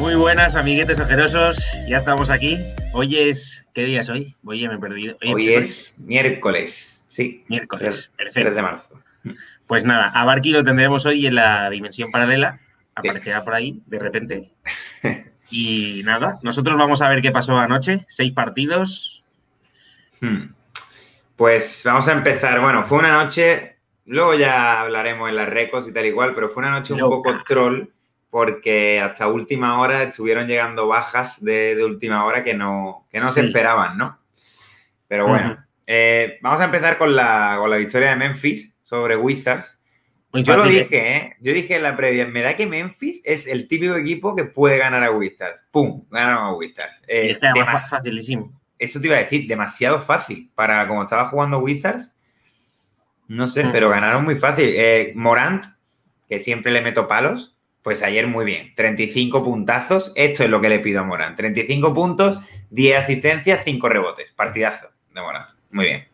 Muy buenas, amiguetes ojerosos. Ya estamos aquí. Hoy es. ¿Qué día es hoy? Oye, me he perdido. Hoy, es miércoles. Sí. Miércoles. Perfecto. de marzo. Pues nada, a Barky lo tendremos hoy en la dimensión paralela. Aparecerá por ahí, de repente. Y nada, nosotros vamos a ver qué pasó anoche. Seis partidos. Hmm. Pues vamos a empezar. Bueno, fue una noche. Luego ya hablaremos en las recos y tal igual, pero fue una noche un poco troll porque hasta última hora estuvieron llegando bajas de, última hora que no, que no se esperaban, ¿no? Pero bueno, eh, vamos a empezar con la, con la victoria de Memphis sobre Wizards. Yo lo dije, ¿eh? Yo dije en la previa, me da que Memphis es el típico equipo que puede ganar a Wizards. ¡Pum! Ganaron a Wizards. Eh, facilísimo. Eso te iba a decir, demasiado fácil. Para como estaba jugando Wizards, no sé, pero ganaron muy fácil. Eh, Morant, que siempre le meto palos, pues ayer muy bien, 35 puntazos, esto es lo que le pido a Morán, 35 puntos, 10 asistencias, 5 rebotes, partidazo de Morán, muy bien.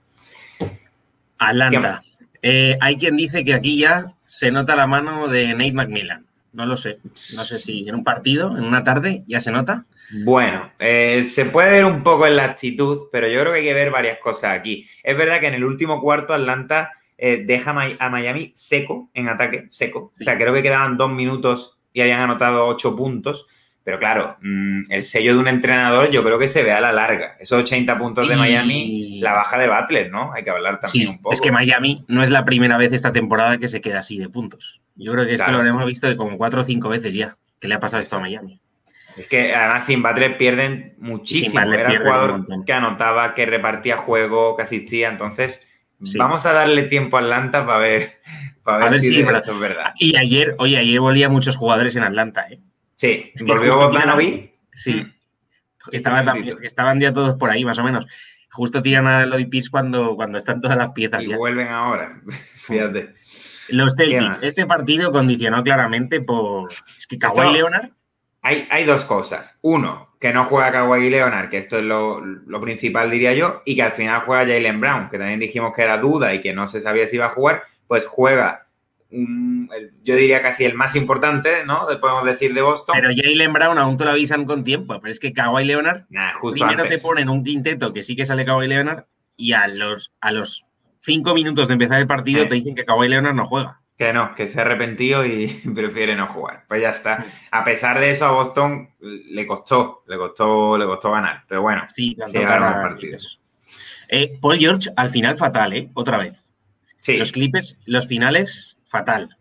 Atlanta, eh, hay quien dice que aquí ya se nota la mano de Nate McMillan, no lo sé, no sé si en un partido, en una tarde, ya se nota. Bueno, eh, se puede ver un poco en la actitud, pero yo creo que hay que ver varias cosas aquí. Es verdad que en el último cuarto Atlanta eh, deja a Miami seco en ataque, seco. O sea, creo que quedaban dos minutos y habían anotado ocho puntos. Pero claro, mm, el sello de un entrenador yo creo que se ve a la larga. Esos 80 puntos de Miami, la baja de Butler, ¿no? Hay que hablar también un poco. Es que Miami no es la primera vez esta temporada que se queda así de puntos. Yo creo que esto lo hemos visto de como cuatro o cinco veces ya, que le ha pasado esto a Miami. Es que además sin Butler pierden muchísimo. Era jugador que anotaba, que repartía juego, que asistía. Entonces, Vamos a darle tiempo a Atlanta para ver, para ver, si, es verdad. Y ayer, oye, ayer volvía muchos jugadores en Atlanta, ¿eh? Sí, volvió Bogdanovic. Sí. Mm. Estaban, estaban ya todos por ahí, más o menos. Justo tiran a Lodi Pierce cuando, cuando están todas las piezas. Y vuelven ahora, fíjate. Los Celtics, este partido condicionó claramente por. Es que Kawhi Leonard. Hay, hay dos cosas. Uno, que no juega Kawhi Leonard, que esto es lo, principal, diría yo, y que al final juega Jalen Brown, que también dijimos que era duda y que no se sabía si iba a jugar, pues juega, yo diría casi el más importante, ¿no? Podemos decir de Boston. Pero Jalen Brown aún te lo avisan con tiempo, pero es que Kawhi Leonard, primero te ponen un quinteto que sí que sale Kawhi Leonard y a los, a los cinco minutos de empezar el partido te dicen que Kawhi Leonard no juega. Que no, que se ha arrepentido y prefiere no jugar. Pues ya está. A pesar de eso, a Boston le costó, le costó, le costó ganar. Pero bueno, sí, llegaron los partidos. Eh, Paul George, al final fatal, ¿eh? Otra vez. Sí. Los clipes, los finales, fatal.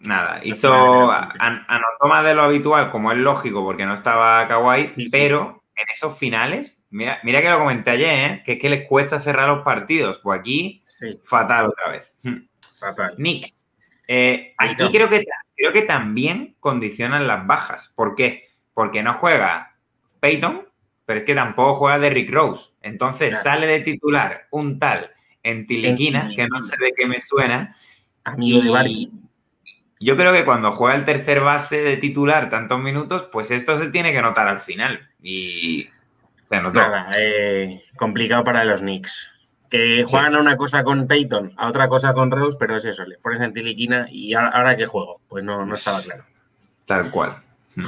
Nada, hizo, anotó más de lo habitual, como es lógico, porque no estaba Kawhi, pero en esos finales, mira, mira que lo comenté ayer, ¿eh? que es que les cuesta cerrar los partidos. Pues aquí, fatal otra vez. Fatal. Knicks, eh, aquí creo que, creo que también condicionan las bajas. ¿Por qué? Porque no juega Peyton, pero es que tampoco juega Derrick Rose. Entonces sale de titular un tal en Tiliquina, que no sé de qué me suena. Amigo de Yo creo que cuando juega el tercer base de titular tantos minutos, pues esto se tiene que notar al final. Y se notó. Eh, complicado para los Knicks que juegan a una cosa con Peyton, a otra cosa con Rose, pero es eso, le pones en Tiliquina y ahora, qué juego, pues no, no estaba claro. Tal cual. Hmm.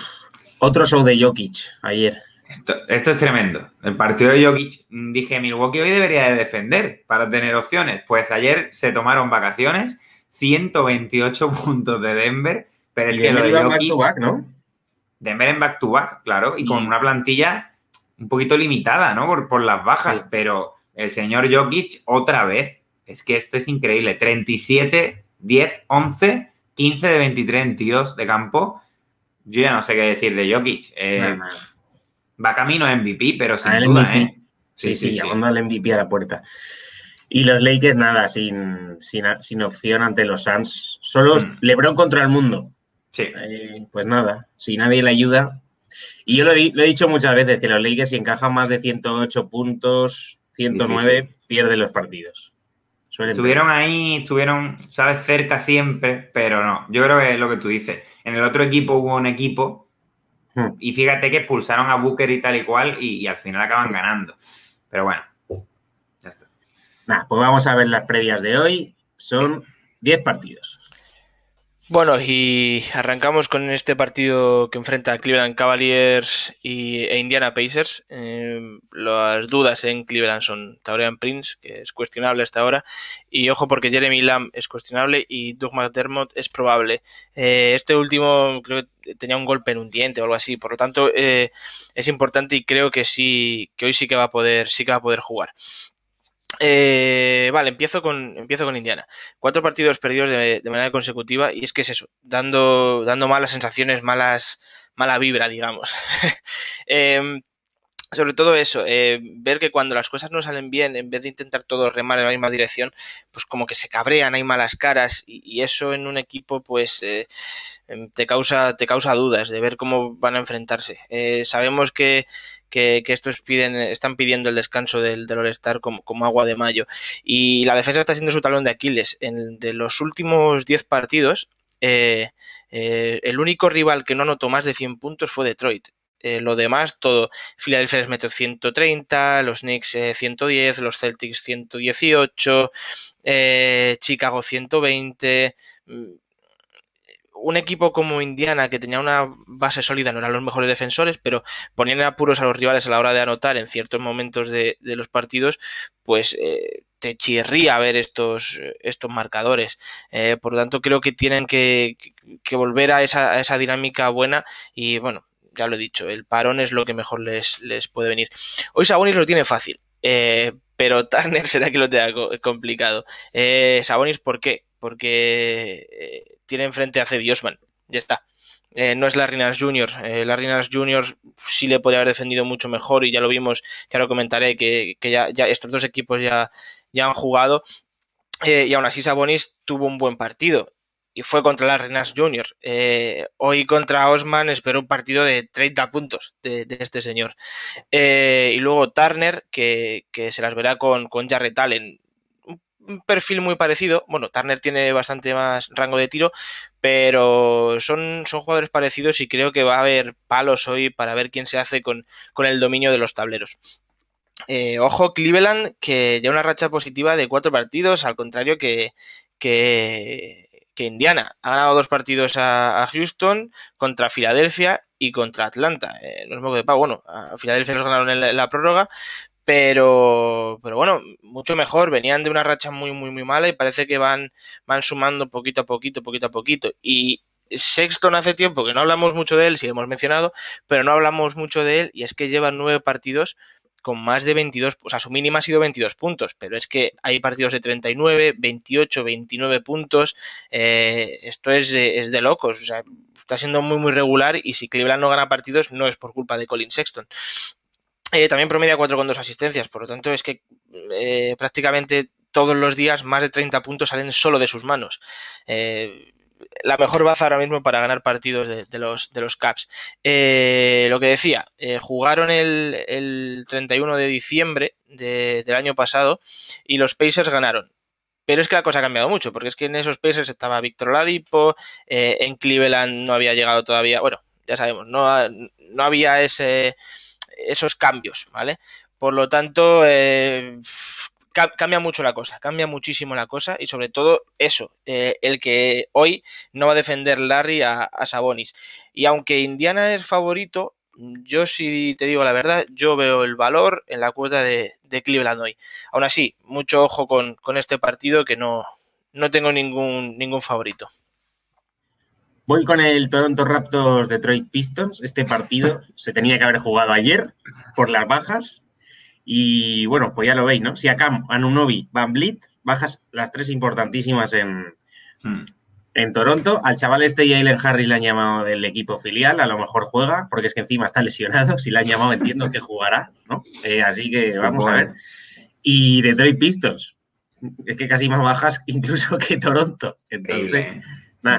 Otro show de Jokic ayer. Esto, esto, es tremendo. El partido de Jokic, mm, dije, Milwaukee hoy debería de defender para tener opciones. Pues ayer se tomaron vacaciones, 128 puntos de Denver, pero es que lo de Jokic... Back to back, ¿no? Denver en back-to-back, claro, y, con una plantilla un poquito limitada, ¿no? Por, por las bajas, pero el señor Jokic otra vez. Es que esto es increíble. 37, 10, 11, 15 de 23 en tiros de campo. Yo ya no sé qué decir de Jokic. Eh, va camino a MVP, pero sin duda, ¿eh? Sí, sí, sí, llamando al MVP a la puerta. Y los Lakers, nada, sin, sin, opción ante los Suns. Solo mm. LeBron contra el mundo. Sí. Eh, pues nada, si nadie le ayuda. Y yo lo he, lo he, dicho muchas veces, que los Lakers si encajan más de 108 puntos, 109 pierde los partidos. estuvieron ahí, estuvieron, sabes, cerca siempre, pero no. Yo creo que es lo que tú dices. En el otro equipo hubo un equipo hmm. y fíjate que expulsaron a Booker y tal y cual y, al final acaban ganando. Pero bueno, ya está. Nada, pues vamos a ver las previas de hoy. Son 10 partidos. Bueno, y arrancamos con este partido que enfrenta Cleveland Cavaliers y, e Indiana Pacers. Eh, las dudas en Cleveland son Taurian Prince, que es cuestionable hasta ahora, y ojo porque Jeremy Lamb es cuestionable y Doug McDermott es probable. Eh, este último creo que tenía un golpe en un diente o algo así, por lo tanto eh, es importante y creo que sí, que hoy sí que va a poder, sí que va a poder jugar. Eh, vale, empiezo con, empiezo con Indiana. Cuatro partidos perdidos de, manera consecutiva y es que es eso, dando, dando malas sensaciones, malas, mala vibra, digamos. Em, sobre todo eso, eh, ver que cuando las cosas no salen bien, en vez de intentar todos remar en la misma dirección, pues como que se cabrean, hay malas caras y, eso en un equipo pues eh, em, te, causa, te causa dudas de ver cómo van a enfrentarse. sabemos que, que, estos piden, están pidiendo el descanso del, del All-Star como, agua de mayo. Y la defensa está siendo su talón de Aquiles. En, de los últimos 10 partidos, eh, eh, el único rival que no anotó más de 100 puntos fue Detroit. Eh, lo demás, todo. Philadelphia les metió 130, los Knicks 110, los Celtics 118, Chicago 120 un equipo como Indiana, que tenía una base sólida, no eran los mejores defensores, pero ponían apuros a los rivales a la hora de anotar en ciertos momentos de, los partidos, pues eh, te chirría ver estos, estos marcadores. Eh, por lo tanto, creo que tienen que, volver a esa, esa, dinámica buena y bueno. Ya lo he dicho, el parón es lo que mejor les, les puede venir. Hoy Sabonis lo tiene fácil, eh, pero Turner será que lo tenga complicado. Sabonis, ¿por qué? Porque tiene enfrente a Cedi Osman. Ya está. Eh, no es Larry Nance Jr. Eh, Larry Nance Jr. sí le podría haber defendido mucho mejor y ya lo vimos, que ahora comentaré que, ya, estos dos equipos ya, ya han jugado. Eh, y aún así Sabonis tuvo un buen partido y fue contra Larry Nance Jr. hoy contra Osman espero un partido de 30 puntos de, este señor. y luego Turner, que, se las verá con, con Jarrett Allen un perfil muy parecido. Bueno, Turner tiene bastante más rango de tiro, pero son, son jugadores parecidos y creo que va a haber palos hoy para ver quién se hace con, el dominio de los tableros. Eh, ojo, Cleveland, que ya una racha positiva de cuatro partidos, al contrario que, que, Indiana. Ha ganado dos partidos a, Houston, contra Filadelfia y contra Atlanta. Eh, no es modo de pago. Bueno, a Filadelfia los ganaron en la prórroga, pero, pero bueno, mucho mejor. Venían de una racha muy, muy, muy mala y parece que van, van sumando poquito a poquito, poquito a poquito. Y Sexton hace tiempo que no hablamos mucho de él, sí hemos mencionado, pero no hablamos mucho de él y es que lleva nueve partidos con más de 22, o sea, su mínima ha sido 22 puntos, pero es que hay partidos de 39, 28, 29 puntos, eh, esto es, de locos, o sea, está siendo muy, muy regular y si Cleveland no gana partidos no es por culpa de Colin Sexton. Eh, también promedia 4 con 2 asistencias, por lo tanto es que eh, prácticamente todos los días más de 30 puntos salen solo de sus manos. Eh, la mejor baza ahora mismo para ganar partidos de, los, de los Caps. lo que decía, jugaron el, 31 de diciembre del año pasado y los Pacers ganaron. Pero es que la cosa ha cambiado mucho, porque es que en esos Pacers estaba Víctor Ladipo, en Cleveland no había llegado todavía, bueno, ya sabemos, no, no había ese esos cambios, ¿vale? Por lo tanto, eh, cambia mucho la cosa, cambia muchísimo la cosa y sobre todo eso, eh, el que hoy no va a defender Larry a, Sabonis. Y aunque Indiana es favorito, yo si te digo la verdad, yo veo el valor en la cuota de, Cleveland hoy. Aún así, mucho ojo con, con este partido que no, no tengo ningún, ningún favorito. Voy con el Toronto Raptors Detroit Pistons. Este partido se tenía que haber jugado ayer por las bajas. Y bueno, pues ya lo veis, ¿no? Si Cam, Anunobi, Van Blit, bajas las tres importantísimas en, hmm. en Toronto. Al chaval este Jalen Harry le han llamado del equipo filial, a lo mejor juega, porque es que encima está lesionado. Si le han llamado, entiendo que jugará, ¿no? Eh, así que vamos a ver. Y Detroit Pistons, es que casi más bajas incluso que Toronto. Entonces,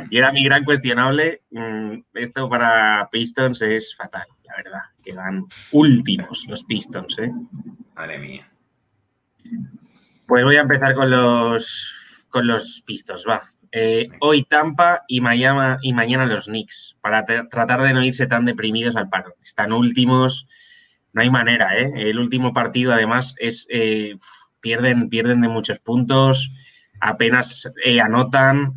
y era mi gran cuestionable. Mm, esto para Pistons es fatal, la verdad. Que van últimos los Pistons, ¿eh? Madre mía. Pues voy a empezar con los, con los Pistons, va. Eh, hoy Tampa y, Miami, y mañana los Knicks, para tratar de no irse tan deprimidos al paro. Están últimos, no hay manera, ¿eh? El último partido, además, es eh, pierden, pierden de muchos puntos, apenas eh, anotan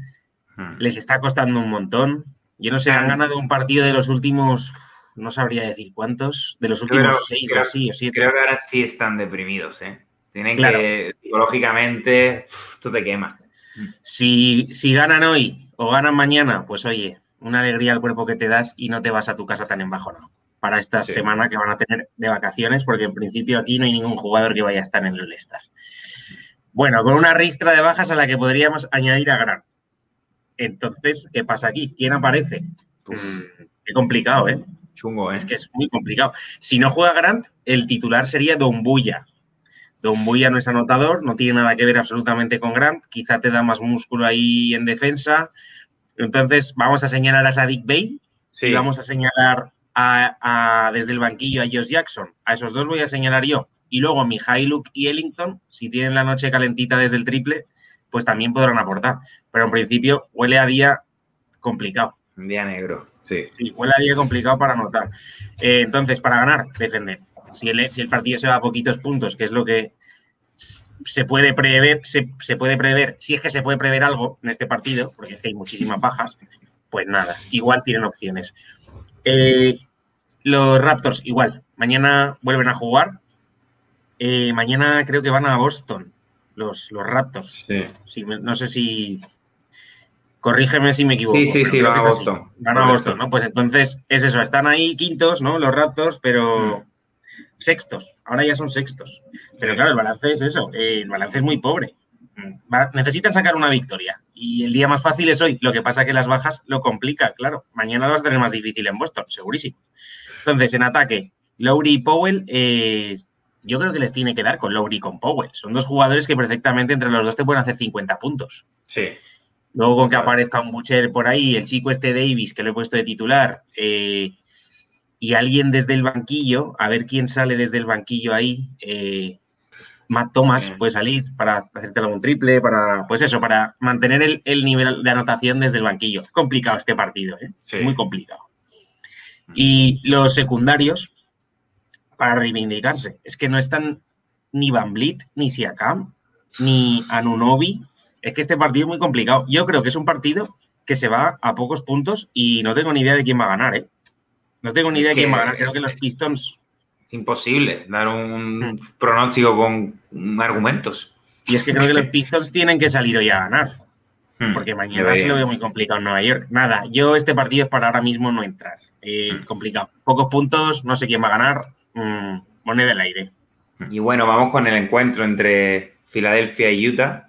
Hmm. Les está costando un montón. Yo no sé, han ganado un partido de los últimos, no sabría decir cuántos, de los últimos seis o así o siete. Creo que ahora sí están deprimidos, ¿eh? Tienen que, psicológicamente, esto te quema. Si, si ganan hoy o ganan mañana, pues oye, una alegría al cuerpo que te das y no te vas a tu casa tan en bajo, ¿no? Para esta semana que van a tener de vacaciones, porque en principio aquí no hay ningún jugador que vaya a estar en el All-Star. Bueno, con una ristra de bajas a la que podríamos añadir a Grant. Entonces, ¿qué pasa aquí? ¿Quién aparece? Qué complicado, ¿eh? Chungo, ¿eh? Es que es muy complicado. Si no juega Grant, el titular sería Don Buya. Don Buya no es anotador, no tiene nada que ver absolutamente con Grant. Quizá te da más músculo ahí en defensa. Entonces, vamos a señalar a Sadik Bey y vamos a señalar a, desde el banquillo a Josh Jackson. A esos dos voy a señalar yo. Y luego Mihailuk y Ellington, si tienen la noche calentita desde el triple, pues también podrán aportar. Pero en principio huele a día complicado. Día negro, sí. Sí, huele a día complicado para anotar. Eh, entonces, para ganar, defender. Si el, si el partido se va a poquitos puntos, que es lo que se puede prever, se, puede prever, si es que se puede prever algo en este partido, porque hay muchísimas bajas, pues nada, igual tienen opciones. Eh, los Raptors, igual, mañana vuelven a jugar. Eh, mañana creo que van a Boston, los, los Raptors. Sí. no sé si. Corrígeme si me equivoco. Sí, sí, sí, van a Boston. Van a Boston, ¿no? Pues entonces es eso, están ahí quintos, ¿no? Los Raptors, pero. Mm sextos, ahora ya son sextos. Pero claro, el balance es eso, el balance es muy pobre. necesitan sacar una victoria y el día más fácil es hoy. Lo que pasa que las bajas lo complican, claro. Mañana lo vas a tener más difícil en Boston, segurísimo. Entonces, en ataque, Lowry y Powell, eh, yo creo que les tiene que dar con Lowry y con Powell. Son dos jugadores que perfectamente entre los dos te pueden hacer 50 puntos. Sí. Luego con que aparezca un Butcher por ahí, el chico este Davis, que lo he puesto de titular, eh, y alguien desde el banquillo, a ver quién sale desde el banquillo ahí. Eh, Matt Thomas puede salir para hacerte algún triple, para, pues eso, para mantener el, nivel de anotación desde el banquillo. Es complicado este partido, ¿eh? muy complicado. Y los secundarios, para reivindicarse, es que no están ni Van Blit, ni Siakam, ni Anunobi. Es que este partido es muy complicado. Yo creo que es un partido que se va a pocos puntos y no tengo ni idea de quién va a ganar, ¿eh? No tengo ni idea de quién va a ganar. Creo que los Pistons. Es imposible dar un hmm. pronóstico con argumentos. Y es que creo que los Pistons tienen que salir hoy a ganar. Hmm. Porque mañana sí lo veo muy complicado en Nueva York. Nada, yo este partido es para ahora mismo no entrar. Eh, hmm. Complicado. Pocos puntos, no sé quién va a ganar. Mm, moneda del aire. Y bueno, vamos con el encuentro entre Filadelfia y Utah.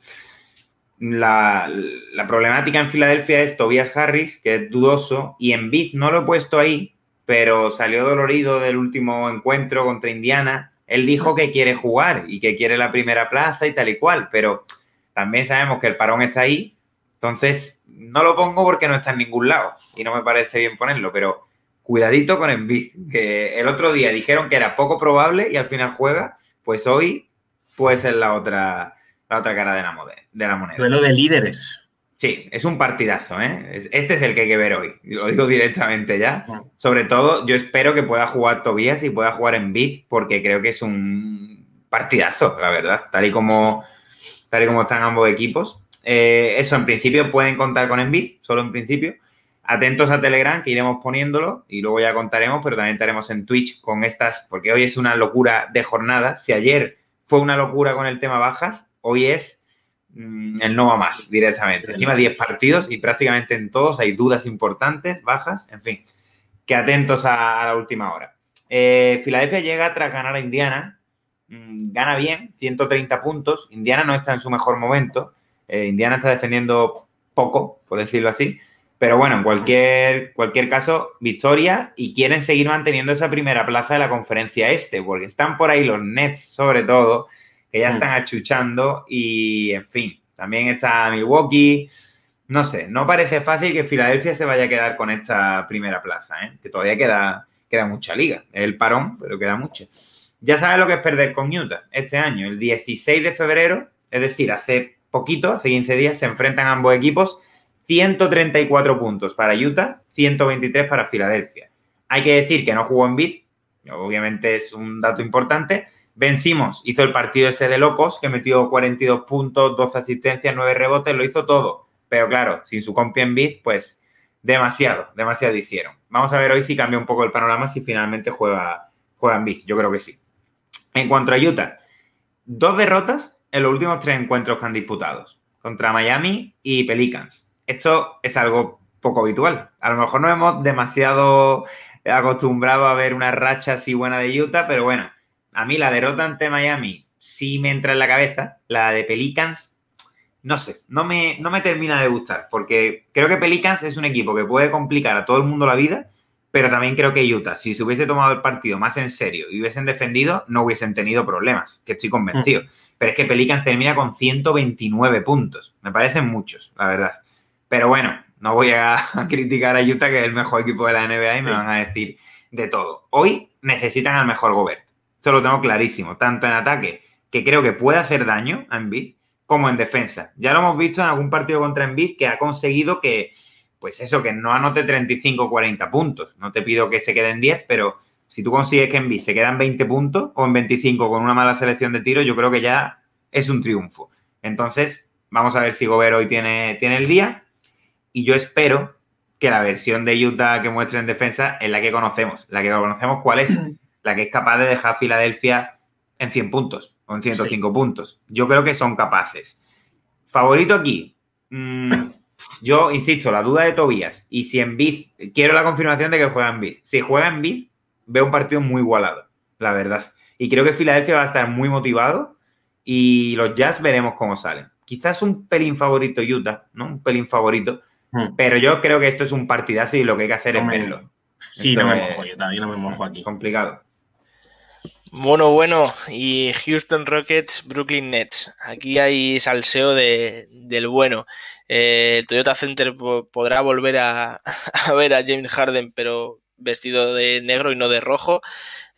La, la, problemática en Filadelfia es Tobias Harris, que es dudoso, y en Bid no lo he puesto ahí pero salió dolorido del último encuentro contra Indiana. Él dijo que quiere jugar y que quiere la primera plaza y tal y cual, pero también sabemos que el parón está ahí, entonces no lo pongo porque no está en ningún lado y no me parece bien ponerlo, pero cuidadito con Embiid, que el otro día dijeron que era poco probable y al final juega, pues hoy puede ser la otra, la otra cara de la, de la moneda. Duelo de líderes. Sí, es un partidazo, ¿eh? Este es el que hay que ver hoy, lo digo directamente ya. Sobre todo, yo espero que pueda jugar Tobías y pueda jugar en Bid, porque creo que es un partidazo, la verdad, tal y como, tal y como están ambos equipos. Eh, eso, en principio pueden contar con Envid, solo en principio. Atentos a Telegram, que iremos poniéndolo y luego ya contaremos, pero también estaremos en Twitch con estas, porque hoy es una locura de jornada. Si ayer fue una locura con el tema bajas, hoy es Mm, el no va más directamente. Encima 10 partidos y prácticamente en todos hay dudas importantes, bajas, en fin. Que atentos a, la última hora. Eh, Filadelfia llega tras ganar a Indiana. Mm, gana bien, 130 puntos. Indiana no está en su mejor momento. Eh, Indiana está defendiendo poco, por decirlo así. Pero bueno, en cualquier, cualquier caso, victoria y quieren seguir manteniendo esa primera plaza de la conferencia este, porque están por ahí los Nets, sobre todo, que ya mm. están achuchando y, en fin, también está Milwaukee. No sé, no parece fácil que Filadelfia se vaya a quedar con esta primera plaza, ¿eh? que todavía queda, queda mucha liga. Es el parón, pero queda mucho. Ya sabes lo que es perder con Utah este año. El 16 de febrero, es decir, hace poquito, hace 15 días, se enfrentan ambos equipos. 134 puntos para Utah, 123 para Filadelfia. Hay que decir que no jugó en bid, obviamente es un dato importante, Vencimos, hizo el partido ese de locos, que metió 42 puntos, 12 asistencias, 9 rebotes, lo hizo todo. Pero claro, sin su compi en bid, pues demasiado, demasiado hicieron. Vamos a ver hoy si cambia un poco el panorama, si finalmente juega, juega en bid. Yo creo que sí. En cuanto a Utah, dos derrotas en los últimos tres encuentros que han disputado, contra Miami y Pelicans. Esto es algo poco habitual. A lo mejor no hemos demasiado acostumbrado a ver una racha así buena de Utah, pero bueno, a mí la derrota ante Miami sí me entra en la cabeza. La de Pelicans, no sé, no me, no me termina de gustar, porque creo que Pelicans es un equipo que puede complicar a todo el mundo la vida, pero también creo que Utah, si se hubiese tomado el partido más en serio y hubiesen defendido, no hubiesen tenido problemas, que estoy convencido. Pero es que Pelicans termina con 129 puntos. Me parecen muchos, la verdad. Pero bueno, no voy a, criticar a Utah, que es el mejor equipo de la NBA, y me van a decir de todo. Hoy necesitan al mejor Gobert. Esto lo tengo clarísimo, tanto en ataque, que creo que puede hacer daño a Embiid, como en defensa. Ya lo hemos visto en algún partido contra Embiid que ha conseguido que, pues eso, que no anote 35 o 40 puntos. No te pido que se quede en 10, pero si tú consigues que Embiid se quede en 20 puntos o en 25 con una mala selección de tiro, yo creo que ya es un triunfo. Entonces, vamos a ver si Gobert hoy tiene, tiene el día y yo espero que la versión de Utah que muestre en defensa es la que conocemos. La que conocemos, ¿cuál es? La que es capaz de dejar a Filadelfia en 100 puntos o en 105 puntos. Yo creo que son capaces. Favorito aquí. Mm, yo insisto, la duda de Tobías. Y si en Bid, quiero la confirmación de que juega en Bid. Si juega en Bid, veo un partido muy igualado, la verdad. Y creo que Filadelfia va a estar muy motivado y los Jazz veremos cómo salen. Quizás un pelín favorito Utah, ¿no? Un pelín favorito Hmm. Pero yo creo que esto es un partidazo y lo que hay que hacer es verlo. Sí, no me mojo, yo también no me mojo aquí. Complicado. Bueno, bueno, y Houston Rockets, Brooklyn Nets. Aquí hay salseo de, del bueno. Eh, Toyota Center podrá volver a, a, ver a James Harden, pero vestido de negro y no de rojo,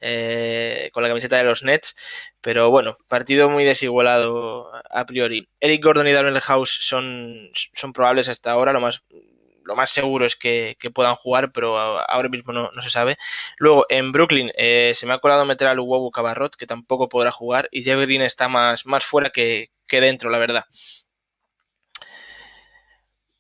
eh, con la camiseta de los Nets. Pero bueno, partido muy desigualado a priori. Eric Gordon y Darren House son, son probables hasta ahora, lo más lo más seguro es que, puedan jugar, pero ahora mismo no, se sabe. Luego, en Brooklyn eh, se me ha colado meter al Luwawu Cabarrot, que tampoco podrá jugar, y Jeff Green está más, más fuera que, que dentro, la verdad.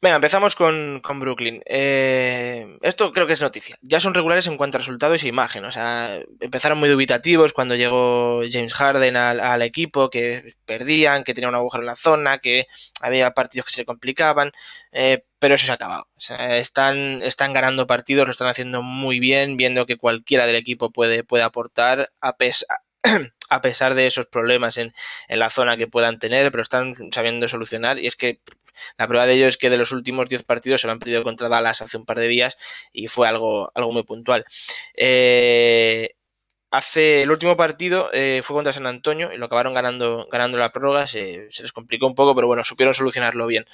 Venga, empezamos con, Brooklyn. Eh, esto creo que es noticia. Ya son regulares en cuanto a resultados e imagen. O sea, empezaron muy dubitativos cuando llegó James Harden al, equipo, que perdían, que tenía un agujero en la zona, que había partidos que se complicaban, eh, pero eso se ha acabado. O sea, están, están ganando partidos, lo están haciendo muy bien, viendo que cualquiera del equipo puede, puede aportar a pesar a pesar de esos problemas en, en, la zona que puedan tener, pero están sabiendo solucionar. Y es que la prueba de ello es que de los últimos 10 partidos se lo han perdido contra Dallas hace un par de días y fue algo, algo muy puntual. Eh, hace el último partido eh, fue contra San Antonio y lo acabaron ganando, ganando la prórroga. Se, les complicó un poco, pero bueno, supieron solucionarlo bien.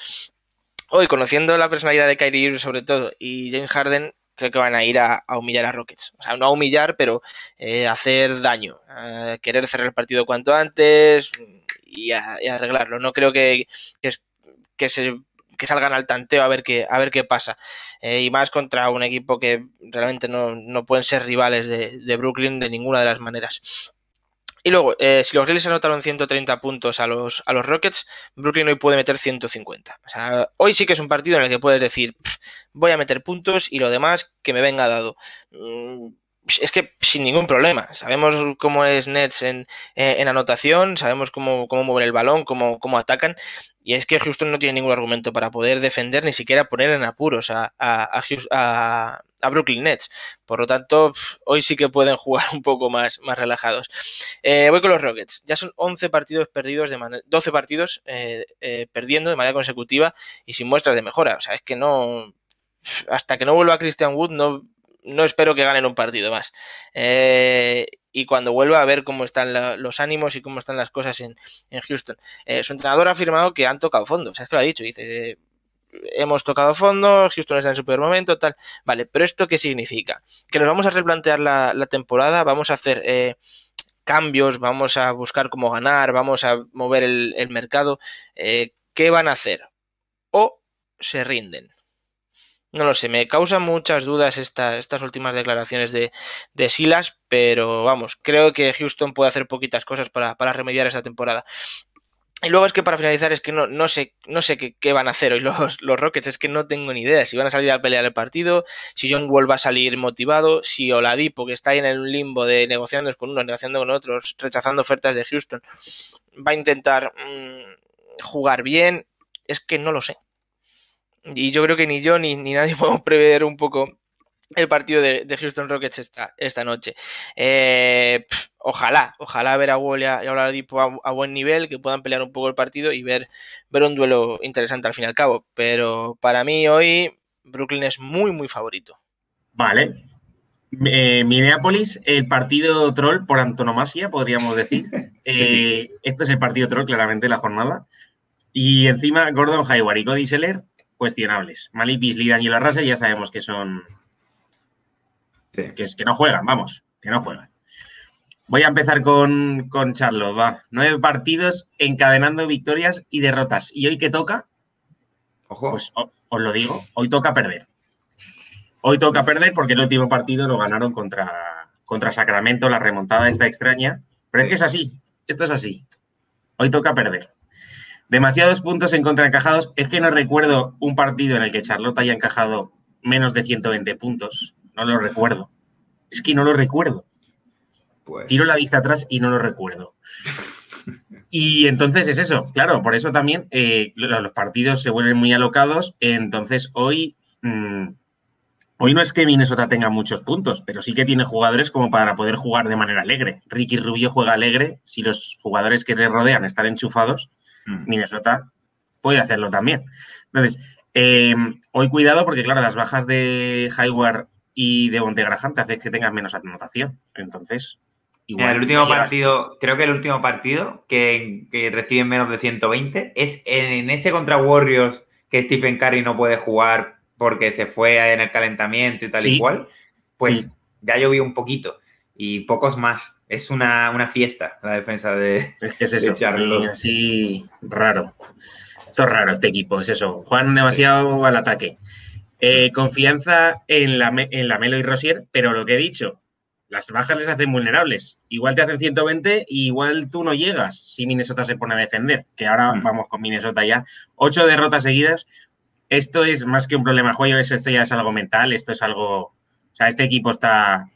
Hoy, conociendo la personalidad de Kyrie Irving sobre todo y James Harden, creo que van a ir a, humillar a Rockets. O sea, no a humillar, pero eh, hacer daño. A querer cerrar el partido cuanto antes y, arreglarlo. No creo que, que, que se que salgan al tanteo a ver qué, a ver qué pasa. Eh, y más contra un equipo que realmente no, pueden ser rivales de, Brooklyn de ninguna de las maneras. Y luego, eh, si los Grizzlies anotaron 130 puntos a los, a los Rockets, Brooklyn hoy puede meter 150. O sea, hoy sí que es un partido en el que puedes decir, voy a meter puntos y lo demás que me venga dado. Mm, es que sin ningún problema. Sabemos cómo es Nets en, en anotación, sabemos cómo, cómo mueven el balón, cómo, cómo atacan. Y es que Houston no tiene ningún argumento para poder defender, ni siquiera poner en apuros a, a, a, Brooklyn Nets. Por lo tanto, hoy sí que pueden jugar un poco más, más relajados. Eh, voy con los Rockets. Ya son 11 partidos perdidos, de 12 partidos eh, eh, perdiendo de manera consecutiva y sin muestras de mejora. O sea, es que no... Hasta que no vuelva Christian Wood, no no espero que ganen un partido más. Eh, y cuando vuelva a ver cómo están los ánimos y cómo están las cosas en, Houston. Eh, su entrenador ha afirmado que han tocado fondo, o es que lo ha dicho, dice, hemos tocado fondo, Houston está en su peor momento, tal. Vale, pero ¿esto qué significa? Que nos vamos a replantear la, temporada, vamos a hacer eh, cambios, vamos a buscar cómo ganar, vamos a mover el, el mercado. ¿Qué van a hacer? O se rinden. No lo sé, me causan muchas dudas estas últimas declaraciones de, Silas, pero vamos, creo que Houston puede hacer poquitas cosas para, remediar esta temporada. Y luego es que para finalizar es que no, sé, no sé qué, van a hacer hoy los, Rockets, es que no tengo ni idea si van a salir a pelear el partido, si John Wall va a salir motivado, si Oladipo, que está ahí en el limbo de negociando con unos, negociando con otros, rechazando ofertas de Houston, va a intentar mmm, jugar bien, es que no lo sé. Y yo creo que ni yo ni, ni nadie podemos prever un poco el partido de, Houston Rockets esta, esta noche. Eh, ojalá, ojalá ver a Wall y a, Oladipo a, buen nivel, que puedan pelear un poco el partido y ver, ver un duelo interesante al fin y al cabo. Pero para mí hoy Brooklyn es muy, muy favorito. Vale. Eh, Minneapolis, el partido troll por antonomasia, podríamos decir. Eh, esto es el partido troll, claramente, la jornada. Y encima, Gordon Hayward y Cody Seller, cuestionables. Malik Beasley y Daniel Russell ya sabemos que son que, es, que no juegan, vamos, que no juegan. Voy a empezar con, con Charlos, va. Nueve partidos encadenando victorias y derrotas. ¿Y hoy qué toca? Ojo. Pues os lo digo, hoy toca perder. Hoy toca perder porque el último partido lo ganaron contra, contra Sacramento, la remontada está extraña. Pero es que es así, esto es así. Hoy toca perder. Demasiados puntos en contra encajados. Es que no recuerdo un partido en el que Charlotte haya encajado menos de 120 puntos. No lo recuerdo. Es que no lo recuerdo. Pues... Tiro la vista atrás y no lo recuerdo. Y entonces es eso, claro, por eso también eh, los partidos se vuelven muy alocados. Entonces hoy, mm, hoy no es que Minnesota tenga muchos puntos, pero sí que tiene jugadores como para poder jugar de manera alegre. Ricky Rubio juega alegre, si los jugadores que le rodean están enchufados. Minnesota puede hacerlo también. Entonces, eh, hoy cuidado porque, claro, las bajas de Hayward y de Graham te hace que tengas menos anotación. Entonces, igual. el último partido, creo que el último partido que, que reciben menos de 120 es en, ese contra Warriors que Stephen Curry no puede jugar porque se fue en el calentamiento y tal y cual. Pues ya llovió un poquito y pocos más. Es una, fiesta la defensa de. Es que es eso, así raro. Esto es raro este equipo, es eso. Juegan demasiado al ataque. Eh, confianza en la, en la Melo y Rosier, pero lo que he dicho, las bajas les hacen vulnerables. Igual te hacen 120 y igual tú no llegas si Minnesota se pone a defender, que ahora mm. vamos con Minnesota ya. Ocho derrotas seguidas. Esto es más que un problema juego, esto ya es algo mental, esto es algo... O sea, este equipo está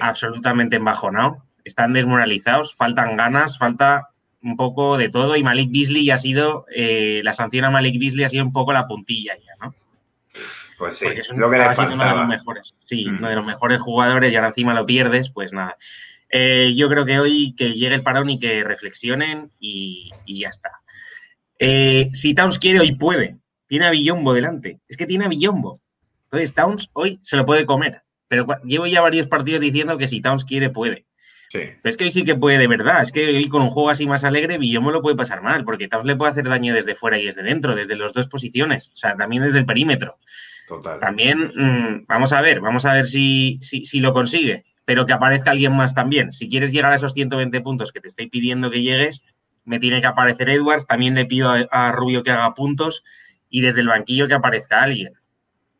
absolutamente embajonado, están desmoralizados, faltan ganas, falta un poco de todo y Malik Beasley ha sido, eh, la sanción a Malik Beasley ha sido un poco la puntilla ya, ¿no? Pues sí, es lo que le uno de los mejores. Sí, mm. uno de los mejores jugadores y ahora encima lo pierdes, pues nada. Eh, yo creo que hoy que llegue el parón y que reflexionen y, ya está. Eh, si Towns quiere, hoy puede. Tiene a Villombo delante. Es que tiene a Villombo. Entonces, Towns hoy se lo puede comer. Pero llevo ya varios partidos diciendo que si Towns quiere, puede. Sí. Pero es que sí que puede de verdad. Es que con un juego así más alegre, Villombo lo puede pasar mal, porque Towns le puede hacer daño desde fuera y desde dentro, desde las dos posiciones. O sea, también desde el perímetro. También, mm, vamos a ver, vamos a ver si, si, lo consigue, pero que aparezca alguien más también. Si quieres llegar a esos 120 puntos que te estoy pidiendo que llegues, me tiene que aparecer Edwards, también le pido a, Rubio que haga puntos y desde el banquillo que aparezca alguien.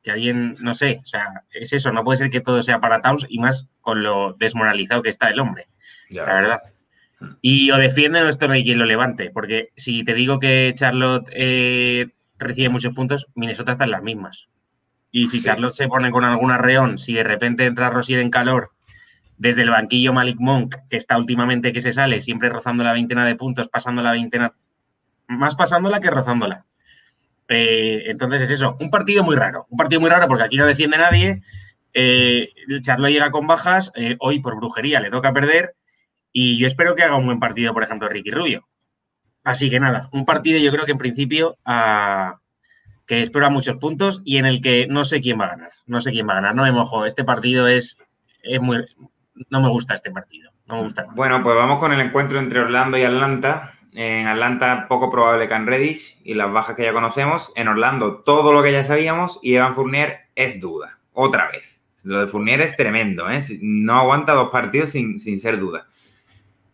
Que alguien, no sé, o sea, es eso, no puede ser que todo sea para Towns y más con lo desmoralizado que está el hombre, la verdad. Y o defiende o esto no hay quien lo levante, porque si te digo que Charlotte eh, recibe muchos puntos, Minnesota está en las mismas. Y si Charlotte se pone con algún arreón, si de repente entra Rosier en calor, desde el banquillo Malik Monk, que está últimamente que se sale, siempre rozando la veintena de puntos, pasando la veintena, más pasándola que rozándola. Eh, entonces es eso, un partido muy raro, un partido muy raro porque aquí no defiende nadie. Eh, Charlotte llega con bajas, eh, hoy por brujería le toca perder y yo espero que haga un buen partido, por ejemplo, Ricky Rubio. Así que nada, un partido yo creo que en principio a, que espero a muchos puntos y en el que no sé quién va a ganar. No sé quién va a ganar, no me mojo. Este partido es, es muy. No me gusta este partido. No me gusta. Bueno, pues vamos con el encuentro entre Orlando y Atlanta. En Atlanta, poco probable Can Reddish y las bajas que ya conocemos. En Orlando, todo lo que ya sabíamos. Y Evan Fournier es duda. Otra vez. Lo de Fournier es tremendo, ¿eh? No aguanta dos partidos sin, sin ser duda.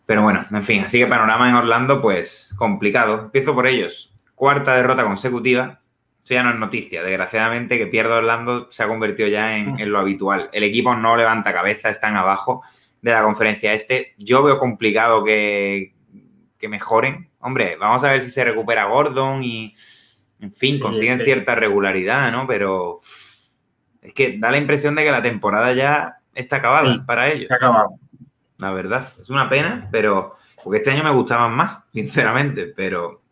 Pero bueno, en fin, así que panorama en Orlando, pues complicado. Empiezo por ellos. Cuarta derrota consecutiva eso ya no es noticia. Desgraciadamente, que pierda Orlando se ha convertido ya mm. en, lo habitual. El equipo no levanta cabeza, están abajo de la conferencia este. Yo veo complicado que, que mejoren. Hombre, vamos a ver si se recupera Gordon y, en fin, Sí, consiguen es que- cierta regularidad, ¿no? Pero es que da la impresión de que la temporada ya está acabada Sí. para ellos. Acabado. La verdad, es una pena, pero porque este año me gustaban más, sinceramente, pero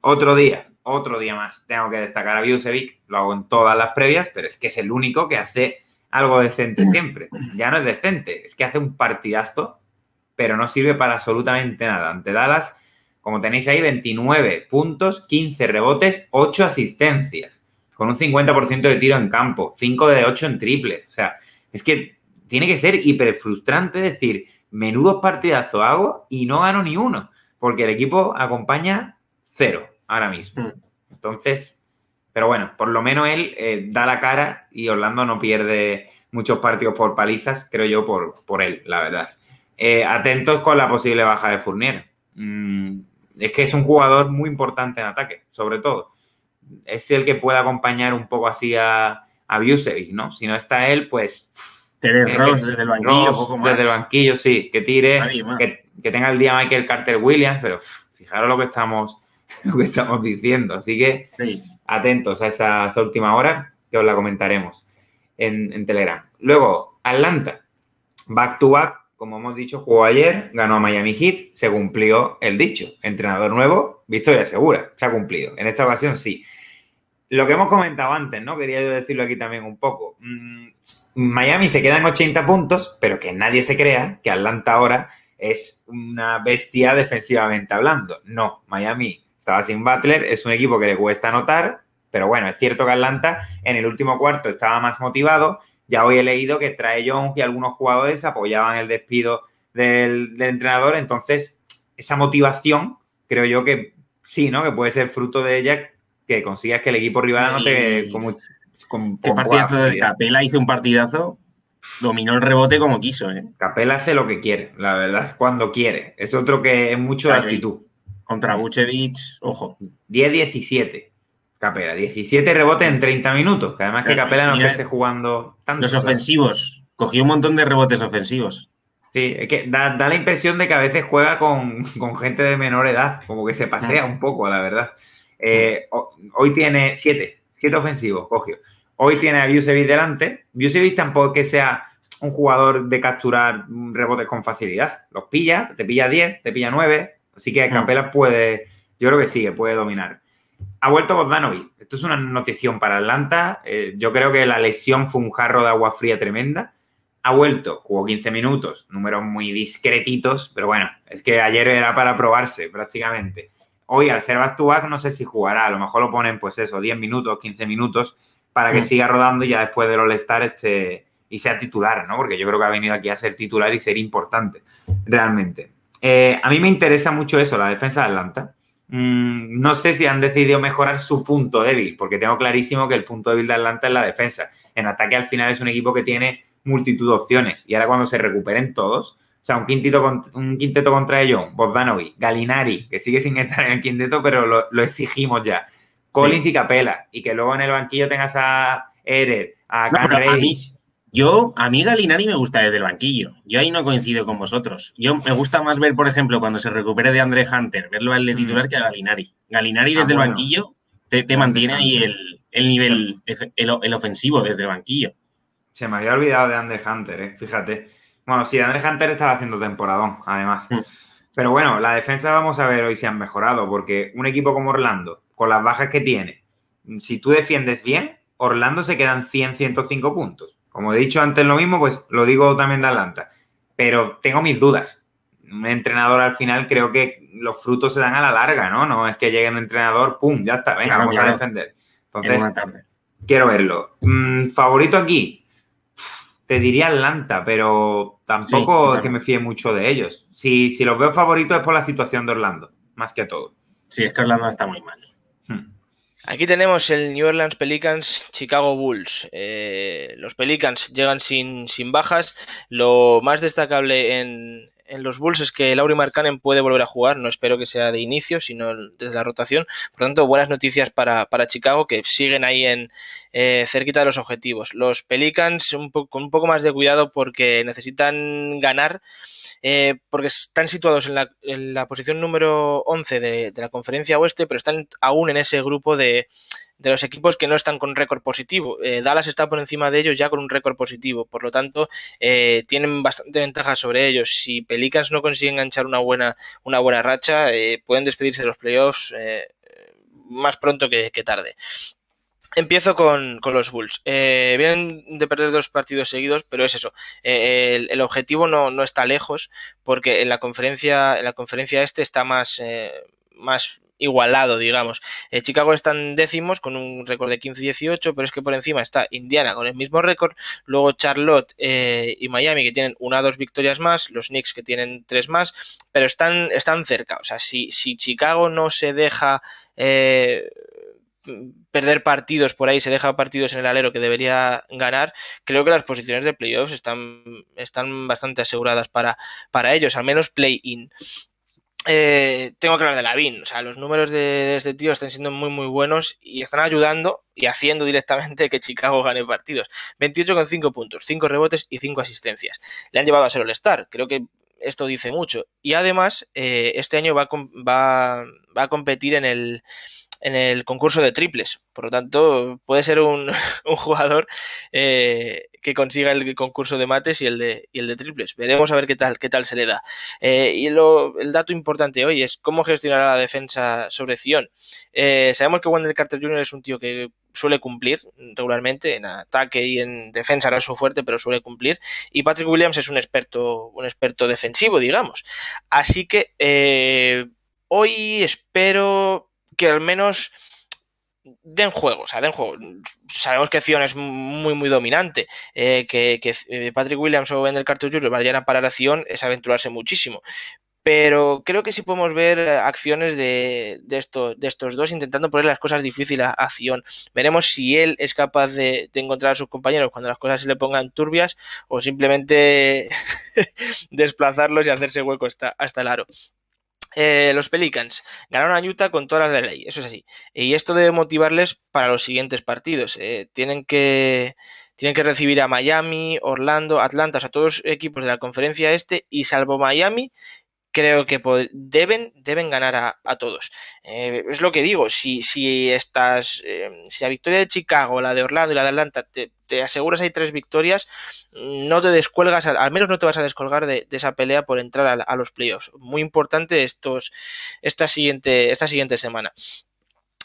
otro día, otro día más. Tengo que destacar a Biusevic, lo hago en todas las previas, pero es que es el único que hace algo decente siempre. Ya no es decente, es que hace un partidazo, pero no sirve para absolutamente nada. Ante Dallas, como tenéis ahí, 29 puntos, 15 rebotes, 8 asistencias, con un 50% de tiro en campo, 5 de 8 en triples. O sea, es que tiene que ser hiper frustrante decir, menudos partidazos hago y no gano ni uno, porque el equipo acompaña cero ahora mismo. Mm. Entonces, pero bueno, por lo menos él eh, da la cara y Orlando no pierde muchos partidos por palizas, creo yo, por, por él, la verdad. Eh, atentos con la posible baja de Fournier. Mm, es que es un jugador muy importante en ataque, sobre todo. Es el que puede acompañar un poco así a, a Vucevic, ¿no? Si no está él, pues Terence Eh, Ross desde el banquillo, Ross, poco más. desde el banquillo, sí, que tire, Nadie que, que tenga el día Michael Carter Williams, pero fijaros lo que estamos, lo que estamos diciendo. Así que Sí. atentos a esa, esa última hora, que os la comentaremos en, en Telegram. Luego, Atlanta, back to back, como hemos dicho, jugó ayer, ganó a Miami Heat, se cumplió el dicho. Entrenador nuevo, victoria segura, se ha cumplido. En esta ocasión sí. Lo que hemos comentado antes, ¿no? Quería yo decirlo aquí también un poco. Mm, Miami se queda en 80 puntos, pero que nadie se crea que Atlanta ahora es una bestia defensivamente hablando. No, Miami estaba sin Butler, es un equipo que le cuesta anotar, pero bueno, es cierto que Atlanta en el último cuarto estaba más motivado. Ya hoy he leído que Trae Young y algunos jugadores apoyaban el despido del, del entrenador, entonces esa motivación creo yo que sí, ¿no? Que puede ser fruto de ella que consigas que el equipo rival anote Y- como, con, con partidazo de. Capela hizo un partidazo, dominó el rebote como quiso, ¿eh? Capela hace lo que quiere, la verdad, cuando quiere. Es otro que es mucho de actitud. Contra Vucevic, ojo. 10-17. Capela, 17 rebotes en 30 minutos. Que además que Capela no es que mira, esté jugando tanto. Los ofensivos. Cogió un montón de rebotes ofensivos. Sí, es que da, da la impresión de que a veces juega con, con gente de menor edad, como que se pasea un poco, la verdad. Eh, ho- hoy tiene 7, 7 ofensivos, cogió. Hoy tiene a Vucevic delante. Vucevic tampoco es que sea un jugador de capturar rebotes con facilidad. Los pilla, te pilla 10, te pilla 9. Así que. Capela puede, yo creo que sí, que puede dominar. Ha vuelto Bogdanovic. Esto es una notición para Atlanta. Eh, yo creo que la lesión fue un jarro de agua fría tremenda. Ha vuelto, jugó 15 minutos, números muy discretitos, pero bueno, es que ayer era para probarse prácticamente. Hoy, al ser back to back, no sé si jugará. A lo mejor lo ponen, pues eso, 10 minutos, 15 minutos, para que Mm. siga rodando y ya después del All-Star este, y sea titular, ¿no? Porque yo creo que ha venido aquí a ser titular y ser importante, realmente. Eh, a mí me interesa mucho eso, la defensa de Atlanta. Mm, no sé si han decidido mejorar su punto débil, porque tengo clarísimo que el punto débil de Atlanta es la defensa. En ataque al final es un equipo que tiene multitud de opciones y ahora cuando se recuperen todos, o sea, un quinteto, con- un quinteto contra ellos, Bogdanovic, Galinari, que sigue sin estar en el quinteto, pero lo, lo exigimos ya, Collins y Capela, y que luego en el banquillo tengas a Ered, a No, a mí-. Yo, a mí Galinari me gusta desde el banquillo. Yo ahí no coincido con vosotros. Yo me gusta más ver, por ejemplo, cuando se recupere de André Hunter, verlo a él de Mm. titular que a Galinari. Galinari Ah, desde bueno. el banquillo te, te André mantiene ahí el, el nivel, el, el ofensivo desde el banquillo. Se me había olvidado de Andre Hunter, ¿eh? fíjate. Bueno, sí, Andre Hunter estaba haciendo temporadón, además. Mm. Pero bueno, la defensa vamos a ver hoy si han mejorado, porque un equipo como Orlando, con las bajas que tiene, si tú defiendes bien, Orlando se quedan 100, 105 puntos. Como he dicho antes lo mismo, pues lo digo también de Atlanta. Pero tengo mis dudas. Un entrenador al final creo que los frutos se dan a la larga, ¿no? No es que llegue un entrenador, ¡pum! Ya está, venga, Claro, vamos a defender. en Entonces, quiero verlo. Mm, favorito aquí, te diría Atlanta, pero tampoco Sí, claro. es que me fíe mucho de ellos. Si, si los veo favoritos es por la situación de Orlando, más que todo. Sí, es que Orlando está muy mal. Aquí tenemos el New Orleans Pelicans Chicago Bulls. Eh, los Pelicans llegan sin, sin bajas. Lo más destacable en, en los Bulls es que Lauri Markkanen puede volver a jugar, no espero que sea de inicio, sino desde la rotación. Por lo tanto, buenas noticias para, para Chicago que siguen ahí en eh, cerquita de los objetivos. Los Pelicans un con un poco más de cuidado porque necesitan ganar, eh, porque están situados en la, en la, posición número 11 de, de la conferencia oeste, pero están aún en ese grupo de, de los equipos que no están con récord positivo. Eh, Dallas está por encima de ellos ya con un récord positivo, por lo tanto eh, tienen bastante ventaja sobre ellos. Si Pelicans no consiguen enganchar una buena, una buena racha, eh, pueden despedirse de los playoffs más pronto que, tarde. Empiezo con, los Bulls. vienen de perder dos partidos seguidos, pero es eso. el, objetivo no, no, está lejos, porque en la conferencia, en la conferencia este está más, más igualado, digamos. Eh, Chicago están décimos con un récord de 15-18, pero es que por encima está Indiana con el mismo récord, luego Charlotte eh, y Miami que tienen una o dos victorias más, los Knicks que tienen tres más, pero están, están cerca. O sea, si, si Chicago no se deja... Eh, perder partidos por ahí, se deja partidos en el alero que debería ganar, creo que las posiciones de playoffs están, están bastante aseguradas para, para ellos, al menos play-in. Eh, tengo que hablar de Lavin. O sea, los números de, este tío están siendo muy, muy buenos y están ayudando y haciendo directamente que Chicago gane partidos. 28 con 5 puntos, 5 rebotes y 5 asistencias. Le han llevado a ser el Star. Creo que esto dice mucho. Y además, eh, este año va, va, va a competir en el, en el concurso de triples. Por lo tanto, puede ser un, jugador eh, que consiga el concurso de mates y el de, triples. Veremos a ver qué tal, qué tal se le da. Eh, y el dato importante hoy es cómo gestionará la defensa sobre Zion. Eh, sabemos que Wendell Carter Jr. es un tío que suele cumplir regularmente en ataque y en defensa no es su fuerte pero suele cumplir y Patrick Williams es un experto un experto defensivo digamos así que hoy espero que al menos den juego, o sea, den juego. Sabemos que Zion es muy, muy dominante. Eh, que, eh, Patrick Williams o Wendell Carter Jr. vayan a parar a Zion es aventurarse muchísimo. Pero creo que sí podemos ver acciones de, de, de estos dos intentando poner las cosas difíciles a, a Zion. Veremos si él es capaz de, de, encontrar a sus compañeros cuando las cosas se le pongan turbias o simplemente desplazarlos y hacerse hueco hasta, hasta el aro. Eh, los Pelicans ganaron a Utah con todas las de ley, eso es así. Y esto debe motivarles para los siguientes partidos. Eh, tienen que tienen que recibir a Miami, Orlando, Atlanta, o sea, todos equipos de la conferencia este y salvo Miami, creo que deben, deben ganar a, todos. Eh, es lo que digo, si, si estas, eh, si la victoria de Chicago, la de Orlando y la de Atlanta te, te aseguras hay tres victorias, no te descuelgas, al, menos no te vas a descolgar de, de esa pelea por entrar a, a, los playoffs. Muy importante estos, esta siguiente, esta siguiente semana.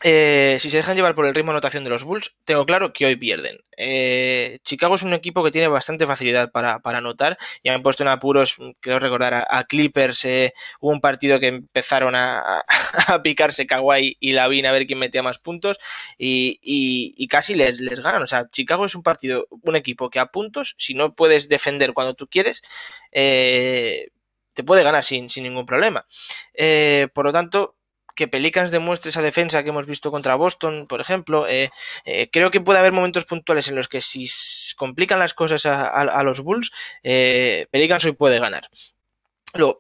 Eh, si se dejan llevar por el ritmo de anotación de los Bulls, tengo claro que hoy pierden. Eh, Chicago es un equipo que tiene bastante facilidad para, para anotar. Ya han puesto en apuros, quiero recordar, a, Clippers. Eh, hubo un partido que empezaron a, a, picarse Kawhi y Lavin a ver quién metía más puntos y, y, y, casi les, les ganan. O sea, Chicago es un partido, un equipo que a puntos, si no puedes defender cuando tú quieres, te puede ganar sin, sin ningún problema. Por lo tanto, que Pelicans demuestre esa defensa que hemos visto contra Boston, por ejemplo. Eh, eh, creo que puede haber momentos puntuales en los que si complican las cosas a, los Bulls, eh, Pelicans hoy puede ganar.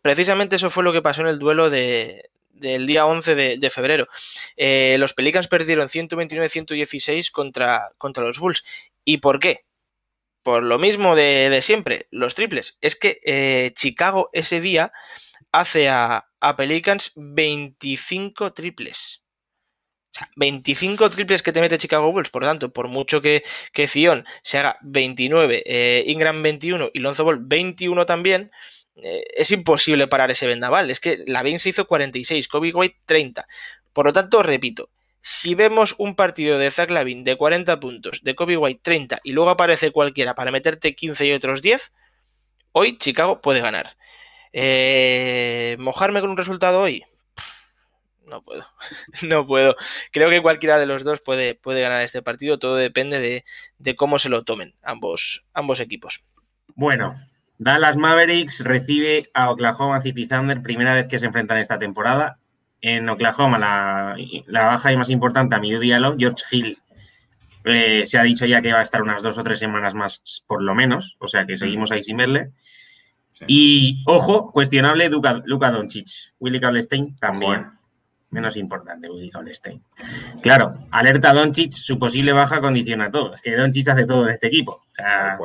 Precisamente eso fue lo que pasó en el duelo de, del día 11 de, febrero. Los Pelicans perdieron 129-116 contra, contra los Bulls. ¿Y por qué? Por lo mismo de, siempre, los triples. Es que Chicago ese día hace a, a Pelicans 25 triples. O sea, 25 triples que te mete Chicago Bulls, por lo tanto, por mucho que, que Zion se haga 29, eh, Ingram 21 y Lonzo Ball 21 también, eh, es imposible parar ese vendaval. Es que la se hizo 46, Kobe White 30. Por lo tanto, repito, si vemos un partido de Zach Lavin de 40 puntos, de Kobe White 30 y luego aparece cualquiera para meterte 15 y otros 10, hoy Chicago puede ganar. Eh, ¿Mojarme con un resultado hoy? No puedo, no puedo. Creo que cualquiera de los dos puede, puede ganar este partido, todo depende de, de cómo se lo tomen ambos, ambos equipos. Bueno, Dallas Mavericks recibe a Oklahoma City Thunder, primera vez que se enfrentan esta temporada. En Oklahoma, la, la baja y más importante a mi diálogo, George Hill, eh, se ha dicho ya que va a estar unas dos o tres semanas más, por lo menos, o sea que seguimos ahí sin verle. Y, ojo, cuestionable Luka, Luka Doncic. Willy también. Menos importante, Willy Cauley-Stein. Claro, alerta a Doncic, su posible baja condiciona todo. Es que Doncic hace todo en este equipo. O sea,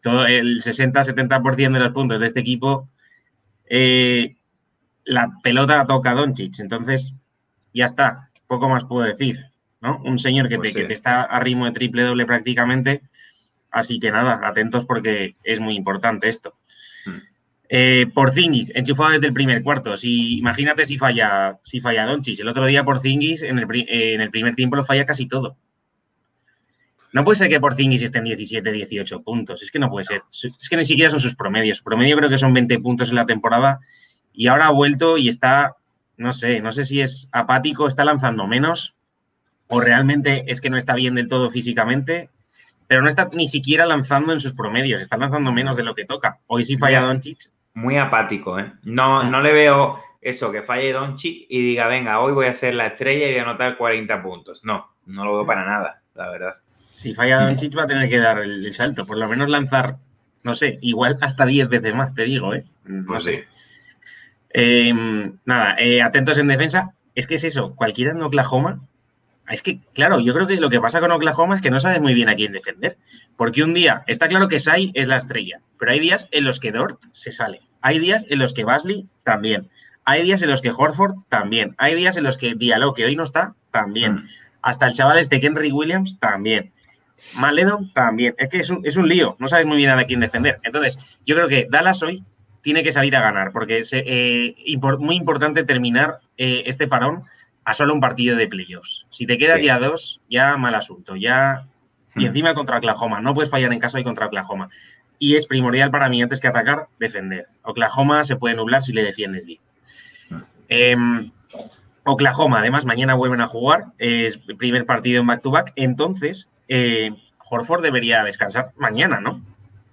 todo el 60-70% de los puntos de este equipo, eh, la pelota toca a Doncic. Entonces, ya está. Poco más puedo decir. ¿no? Un señor que, pues te, está a ritmo de triple doble prácticamente. Así que nada, atentos porque es muy importante esto. Eh, por Zingis, enchufado desde el primer cuarto. Si, imagínate si falla, si falla Donchis. El otro día por Zingis, en el, en el primer tiempo lo falla casi todo. No puede ser que por Zingis estén 17, 18 puntos. Es que no puede ser. Es que ni siquiera son sus promedios. promedio creo que son 20 puntos en la temporada. Y ahora ha vuelto y está, no sé, no sé si es apático, está lanzando menos. O realmente es que no está bien del todo físicamente. Pero no está ni siquiera lanzando en sus promedios. Está lanzando menos de lo que toca. Hoy sí falla Doncic. Muy apático, ¿eh? No, no le veo eso, que falle Doncic y diga, venga, hoy voy a ser la estrella y voy a anotar 40 puntos. No, no lo veo para nada, la verdad. Si falla Doncic va a tener que dar el, salto, por lo menos lanzar, no sé, igual hasta 10 veces más, te digo, ¿eh? No pues sé. Em, nada, eh, atentos en defensa. Es que es eso, cualquiera en Oklahoma. Es que, claro, yo creo que lo que pasa con Oklahoma es que no sabes muy bien a quién defender. Porque un día, está claro que Sai es la estrella, pero hay días en los que Dort se sale. Hay días en los que Basley también. Hay días en los que Horford también. Hay días en los que Diallo, que hoy no está, también. Mm. Hasta el chaval este Henry Williams también. Maledon también. Es que es un, es un lío, no sabes muy bien a quién defender. Entonces, yo creo que Dallas hoy tiene que salir a ganar, porque es eh, muy importante terminar eh, este parón a solo un partido de playoffs. Si te quedas ya dos, ya mal asunto, ya... Y hmm. encima contra Oklahoma, no puedes fallar en casa y contra Oklahoma. Y es primordial para mí, antes que atacar, defender. Oklahoma se puede nublar si le defiendes bien. Hmm. Em, Oklahoma, además, mañana vuelven a jugar, es el primer partido en back-to-back, entonces eh, Horford debería descansar mañana, ¿no?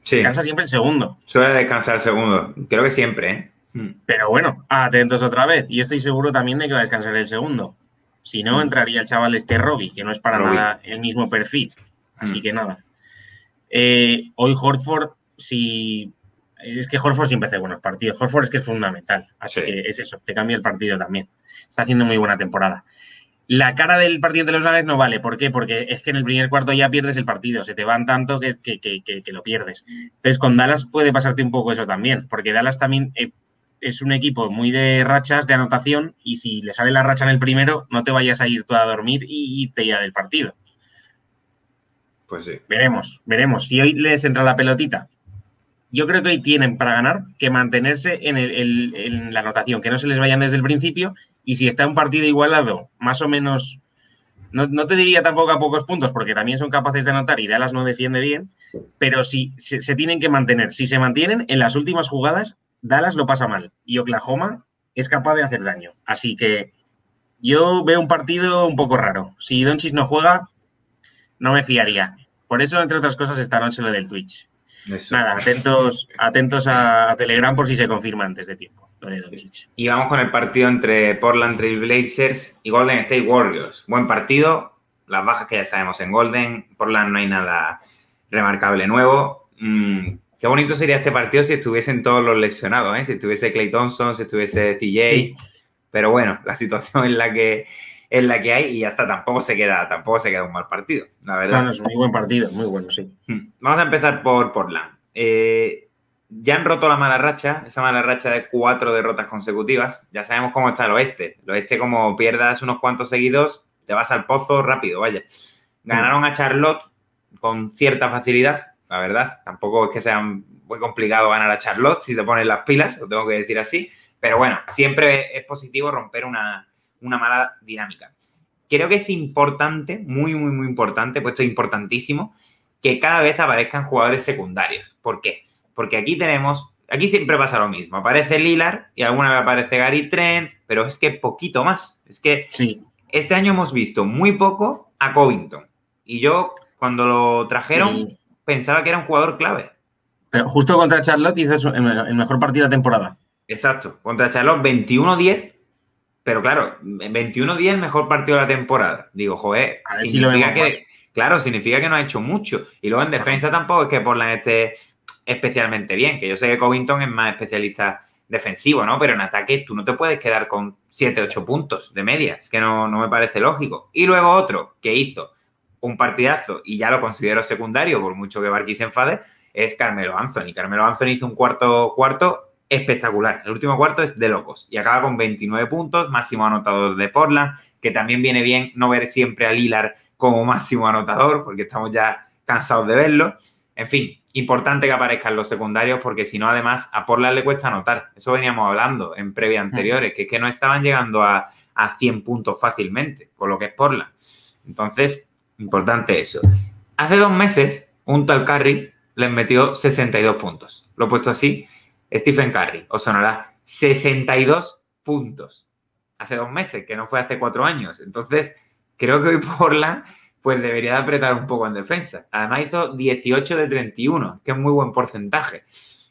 Sí. Descansa siempre el segundo. Suele descansar el segundo, creo que siempre, ¿eh? Hmm. Pero bueno, atentos otra vez. Y estoy seguro también de que va a descansar el segundo. Si no, hmm. entraría el chaval este Robbie, que no es para nada el mismo perfil. Así hmm. que nada. Eh, hoy Horford, si. Es que Horford siempre hace buenos partidos. Horford es que es fundamental. Así que es eso, te cambia el partido también. Está haciendo muy buena temporada. La cara del partido de los Nuggets no vale. ¿Por qué? Porque es que en el primer cuarto ya pierdes el partido. Se te van tanto que, lo pierdes. Entonces, con Dallas puede pasarte un poco eso también. Porque Dallas también eh, es un equipo muy de rachas, de anotación. Y si le sale la racha en el primero, no te vayas a ir tú a dormir y te ya del partido. Pues sí. Veremos, veremos. Si hoy les entra la pelotita, yo creo que hoy tienen para ganar que mantenerse en, en, la anotación, que no se les vayan desde el principio y si está un partido igualado, más o menos, no, te diría tampoco a pocos puntos, porque también son capaces de anotar y Dallas no defiende bien, pero si se, tienen que mantener. Si se mantienen, en las últimas jugadas, Dallas lo pasa mal y Oklahoma es capaz de hacer daño. Así que yo veo un partido un poco raro. Si Donchis no juega, no me fiaría. Por eso, entre otras cosas, esta noche lo del Twitch. Nada, atentos, atentos a Telegram por si se confirma antes de tiempo. Y vamos con el partido entre Portland Trail Blazers y Golden State Warriors. Buen partido, las bajas que ya sabemos en Golden, Portland no hay nada remarcable nuevo. Mm, qué bonito sería este partido si estuviesen todos los lesionados, ¿eh? si estuviese Clay Thompson, si estuviese TJ. Pero bueno, la situación en la que es la que hay y ya está, tampoco se queda, tampoco se queda un mal partido, la verdad. es un muy buen partido, muy bueno, sí. Mm, vamos a empezar por Portland. Eh, ya han roto la mala racha, esa mala racha de cuatro derrotas consecutivas. Ya sabemos cómo está el oeste. El oeste, como pierdas unos cuantos seguidos, te vas al pozo rápido, vaya. Ganaron a Charlotte con cierta facilidad, la verdad. Tampoco es que sea muy complicado ganar a Charlotte si te pones las pilas, lo tengo que decir así. Pero bueno, siempre es positivo romper una, una mala dinámica. Creo que es importante, muy, muy, muy importante, puesto importantísimo, que cada vez aparezcan jugadores secundarios. ¿Por qué? Porque aquí tenemos, aquí siempre pasa lo mismo. Aparece Lilar y alguna vez aparece Gary Trent, pero es que poquito más. Es que sí. este año hemos visto muy poco a Covington. Y yo, cuando lo trajeron, pensaba que era un jugador clave. Pero justo contra Charlotte hizo el mejor partido de la temporada. Exacto. Contra Charlotte 21-10. Pero claro, 21-10 mejor partido de la temporada. Digo, joder, significa que, claro, significa que no ha hecho mucho. Y luego en defensa tampoco es que por la este especialmente bien, que yo sé que Covington es más especialista defensivo, ¿no? Pero en ataque tú no te puedes quedar con 7, 8 puntos de media, es que no, no me parece lógico. Y luego otro que hizo un partidazo y ya lo considero secundario, por mucho que Barqui se enfade, es Carmelo Anthony. Carmelo Anthony hizo un cuarto cuarto espectacular. El último cuarto es de locos y acaba con 29 puntos, máximo anotador de Portland, que también viene bien no ver siempre a Lilar como máximo anotador, porque estamos ya cansados de verlo. En fin, importante que aparezcan los secundarios, porque si no, además, a Portland le cuesta anotar. Eso veníamos hablando en previas anteriores, que es que no estaban llegando a, a 100 puntos fácilmente, con lo que es Portland. Entonces, importante eso. Hace dos meses, un tal Curry les metió 62 puntos. Lo he puesto así Stephen Curry, os sonará 62 puntos. Hace dos meses, que no fue hace cuatro años. Entonces, creo que hoy Portland pues debería de apretar un poco en defensa. Además hizo 18 de 31, que es muy buen porcentaje.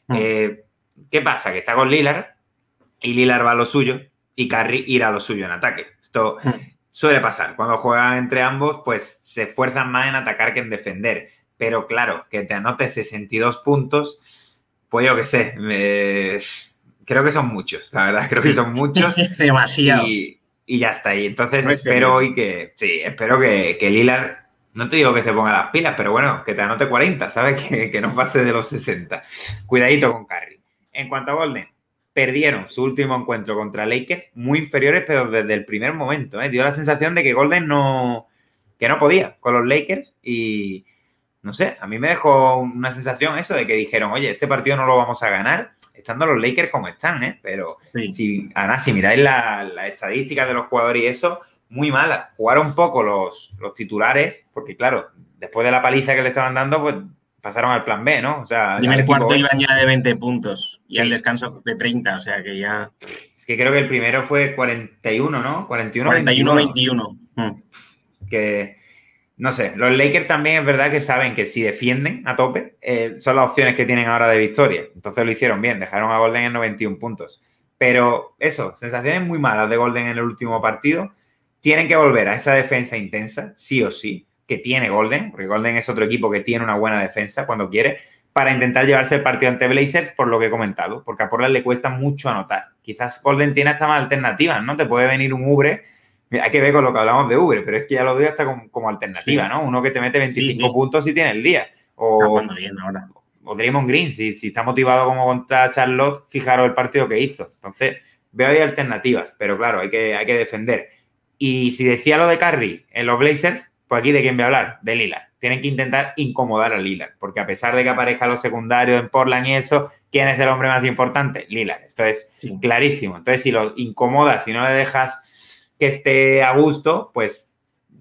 Mm. Eh, ¿Qué pasa? Que está con Lillard y Lillard va a lo suyo y Curry irá a lo suyo en ataque. Esto mm. Suele pasar. Cuando juegan entre ambos, pues se esfuerzan más en atacar que en defender. Pero claro, que te anote 62 puntos pues yo qué sé, creo que son muchos, la verdad, creo que son muchos. Demasiado. Y, ya está ahí. Entonces espero hoy que, sí, espero que, que Lilar, no te digo que se ponga las pilas, pero bueno, que te anote 40, ¿sabes? Que, no pase de los 60. Cuidadito con Curry. En cuanto a Golden, perdieron su último encuentro contra Lakers, muy inferiores, pero desde el primer momento. ¿eh? Dio la sensación de que Golden no, que no podía con los Lakers y, no sé, a mí me dejó una sensación eso de que dijeron, oye, este partido no lo vamos a ganar, estando los Lakers como están, ¿eh? Pero si, además, si miráis las la estadísticas de los jugadores y eso, muy mala. Jugaron un poco los, los titulares, porque claro, después de la paliza que le estaban dando, pues pasaron al plan B, ¿no? O sea, y en el cuarto iban ya de 20 puntos y el descanso de 30, o sea que ya... Es que creo que el primero fue 41, ¿no? 41 41-21. Que no sé, los Lakers también es verdad que saben que si defienden a tope, eh, son las opciones que tienen ahora de victoria. Entonces lo hicieron bien, dejaron a Golden en 91 puntos. Pero eso, sensaciones muy malas de Golden en el último partido. Tienen que volver a esa defensa intensa, sí o sí, que tiene Golden, porque Golden es otro equipo que tiene una buena defensa cuando quiere, para intentar llevarse el partido ante Blazers, por lo que he comentado, porque a Portland le cuesta mucho anotar. Quizás Golden tiene hasta más alternativas, ¿no? Te puede venir un Ubre hay que ver con lo que hablamos de Uber, pero es que ya lo doy hasta como, alternativa, ¿no? Uno que te mete 25 puntos y tiene el día. O, bien ahora. o Draymond Green, si, si está motivado como contra Charlotte, fijaros el partido que hizo. Entonces, veo ahí alternativas, pero claro, hay que, hay que defender. Y si decía lo de Curry en los Blazers, pues aquí de quién voy a hablar, de Lillard. Tienen que intentar incomodar a Lillard, porque a pesar de que aparezca los secundarios en Portland y eso, ¿quién es el hombre más importante? Lillard. Esto es clarísimo. Entonces, si lo incomodas, si no le dejas que esté a gusto, pues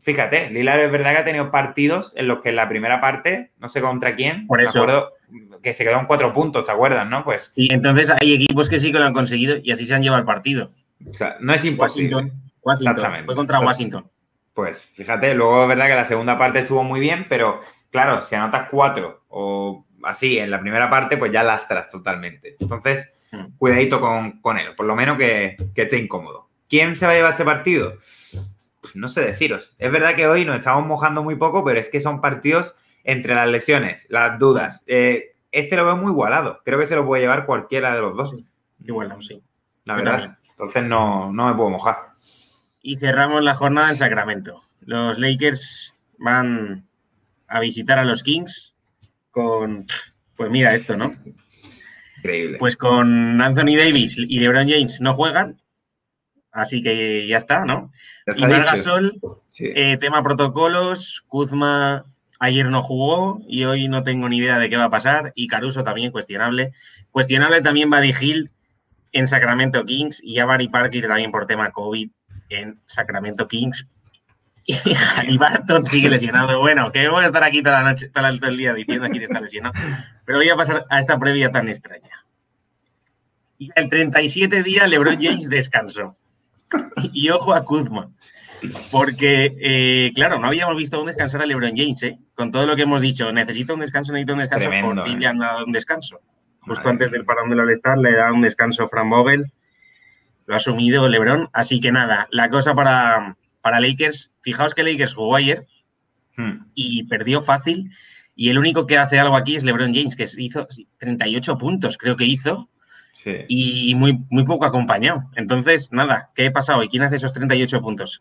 fíjate, Lillard es verdad que ha tenido partidos en los que en la primera parte, no sé contra quién, Por eso. acuerdo que se quedó en cuatro puntos, ¿te acuerdas? ¿no? Pues. Y entonces hay equipos que sí que lo han conseguido y así se han llevado el partido. O sea, no es imposible. Washington. Exactamente. Fue contra Washington. Pues fíjate, luego es verdad que la segunda parte estuvo muy bien, pero claro, si anotas cuatro o así en la primera parte, pues ya lastras totalmente. Entonces, hmm. cuidadito con, con él, por lo menos que, que esté incómodo. ¿Quién se va a llevar este partido? Pues no sé deciros. Es verdad que hoy nos estamos mojando muy poco, pero es que son partidos entre las lesiones, las dudas. Eh, este lo veo muy igualado. Creo que se lo puede llevar cualquiera de los dos. Sí, igualado, sí. La verdad. Entonces no, no me puedo mojar. Y cerramos la jornada en Sacramento. Los Lakers van a visitar a los Kings con, pues mira esto, ¿no? Increíble. Pues con Anthony Davis y LeBron James no juegan Así que ya está, ¿no? y Margasol, eh, tema protocolos, Kuzma ayer no jugó y hoy no tengo ni idea de qué va a pasar. Y Caruso también cuestionable. Cuestionable también Buddy Hill en Sacramento Kings y Barry Parker también por tema COVID en Sacramento Kings. Y Barton sigue lesionado. Bueno, que voy a estar aquí toda la noche, todo el día diciendo quién está lesionado. Pero voy a pasar a esta previa tan extraña. Y el 37 día LeBron James descansó. y ojo a Kuzma. Porque, eh, claro, no habíamos visto un descansar a LeBron James, ¿eh? Con todo lo que hemos dicho, necesito un descanso, necesito un descanso. por fin le han dado un descanso. Justo antes del parón del All-Star le da un descanso Fran Vogel. Lo ha asumido LeBron. Así que nada, la cosa para, para Lakers. Fijaos que Lakers jugó ayer hmm. y perdió fácil. Y el único que hace algo aquí es LeBron James, que hizo 38 puntos, creo que hizo. Sí. Y muy, muy poco acompañado. Entonces, nada, ¿qué ha pasado? ¿Y quién hace esos 38 puntos?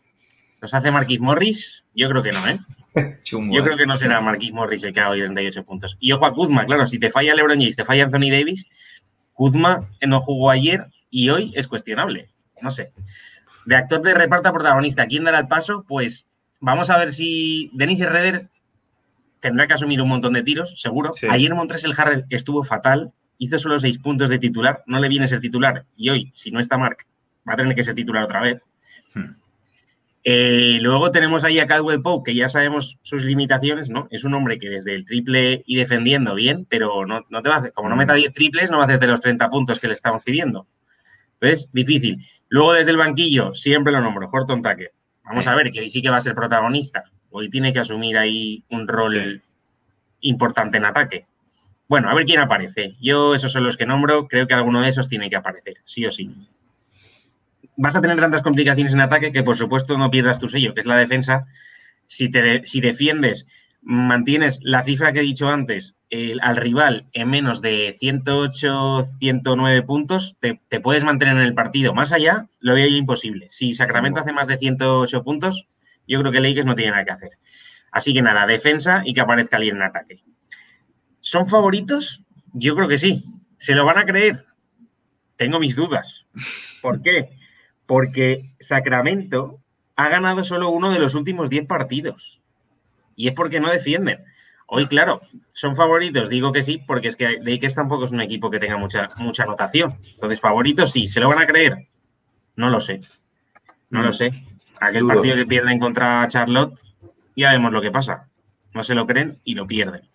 ¿Los hace Marquis Morris? Yo creo que no, ¿eh? Yo ¿eh? creo que no será Marquis Morris el que haga hoy 38 puntos. Y ojo a Kuzma, claro, si te falla LeBron James, te falla Anthony Davis, Kuzma no jugó ayer y hoy es cuestionable. No sé. De actor de reparto a protagonista, ¿quién dará el paso? Pues vamos a ver si Denis Herreder tendrá que asumir un montón de tiros, seguro. Sí. Ayer Montrezl Harrell estuvo fatal, hizo solo seis puntos de titular, no le viene ser titular. Y hoy, si no está Mark, va a tener que ser titular otra vez. Hmm. Eh, luego tenemos ahí a Caldwell Pope, que ya sabemos sus limitaciones, ¿no? Es un hombre que desde el triple y defendiendo bien, pero no, no te va a hacer, como no meta 10 triples, no va a hacerte los 30 puntos que le estamos pidiendo. Entonces, difícil. Luego desde el banquillo, siempre lo nombro, Horton Tucker. Vamos a ver, que hoy sí que va a ser protagonista. Hoy tiene que asumir ahí un rol importante en ataque. Bueno, a ver quién aparece. Yo, esos son los que nombro, creo que alguno de esos tiene que aparecer, sí o sí vas a tener tantas complicaciones en ataque que por supuesto no pierdas tu sello, que es la defensa. Si, te, si defiendes, mantienes la cifra que he dicho antes el, al rival en menos de 108, 109 puntos, te, te, puedes mantener en el partido. Más allá, lo veo ya imposible. Si Sacramento hace más de 108 puntos, yo creo que Lakers no tiene nada que hacer. Así que nada, defensa y que aparezca alguien en ataque. ¿Son favoritos? Yo creo que sí. ¿Se lo van a creer? Tengo mis dudas. ¿Por qué? porque Sacramento ha ganado solo uno de los últimos 10 partidos. Y es porque no defienden. Hoy, claro, son favoritos, digo que sí, porque es que Lakers tampoco es un equipo que tenga mucha, mucha anotación. Entonces, favoritos sí, ¿se lo van a creer? No lo sé. No lo sé. Aquel partido que pierden contra Charlotte, ya vemos lo que pasa. No se lo creen y lo pierden.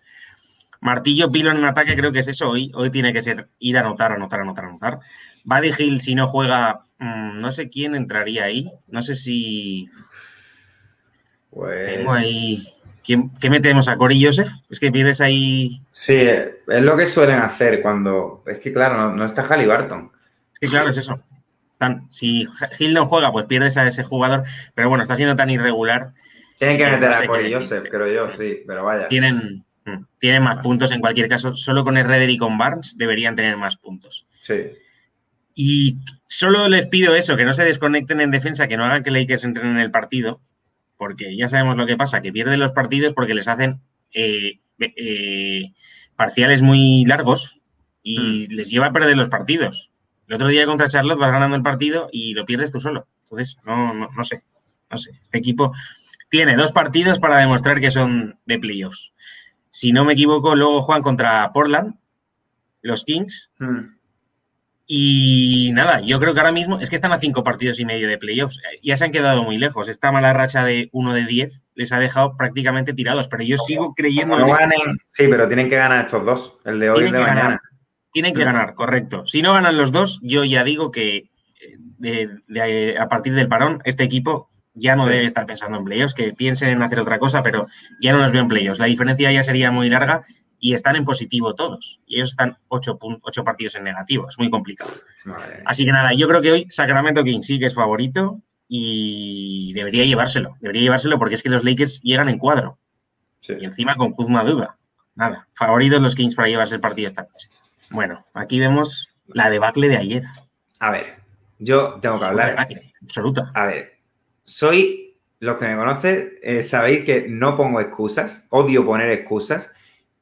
Martillo, pilón en ataque, creo que es eso. Hoy, hoy tiene que ser ir a anotar, anotar, anotar, anotar. Buddy Hill, si no juega, mmm, no sé quién entraría ahí. No sé si. Pues... Tengo ahí. ¿Quién, ¿Qué metemos a Cory Joseph? Es que pierdes ahí. Sí, es lo que suelen hacer cuando. Es que, claro, no, no está Halliburton. Es que, claro, es eso. Están, si Hill no juega, pues pierdes a ese jugador. Pero bueno, está siendo tan irregular. Tienen que meter no sé a qué Joseph, creo yo, sí, pero vaya. Tienen, mm, tienen más puntos en cualquier caso. Solo con Herreder y con Barnes deberían tener más puntos. Sí. Y solo les pido eso, que no se desconecten en defensa, que no hagan que Lakers entren en el partido, porque ya sabemos lo que pasa, que pierden los partidos porque les hacen eh, eh, parciales muy largos y les lleva a perder los partidos. El otro día contra Charlotte vas ganando el partido y lo pierdes tú solo. Entonces, no, no, no sé, no sé. Este equipo tiene dos partidos para demostrar que son de playoffs. Si no me equivoco, luego juegan contra Portland, los Kings, Hmm. Y nada, yo creo que ahora mismo es que están a cinco partidos y medio de playoffs. Ya se han quedado muy lejos. Esta mala racha de 1 de 10 les ha dejado prácticamente tirados. Pero yo sigo creyendo no ganen- Sí, pero tienen que ganar estos dos. El de hoy y el de mañana. ganar. Tienen que ganar, correcto. Si no ganan los dos, yo ya digo que eh, de- de- a partir del parón, este equipo ya no Sí. debe estar pensando en playoffs, que piensen en hacer otra cosa, pero ya no los veo en playoffs. La diferencia ya sería muy larga y están en positivo todos. Y ellos están ocho, ocho partidos en negativo. Es muy complicado. Así que nada, yo creo que hoy Sacramento Kings sí que es favorito y debería llevárselo. Debería llevárselo porque es que los Lakers llegan en cuadro. Sí. Y encima con Kuzma duda. Nada, favoritos los Kings para llevarse el partido esta noche. Bueno, aquí vemos la debacle de ayer. A ver, yo tengo que hablar. debacle absoluta. A ver, soy, los que me conocen, eh, sabéis que no pongo excusas, odio poner excusas,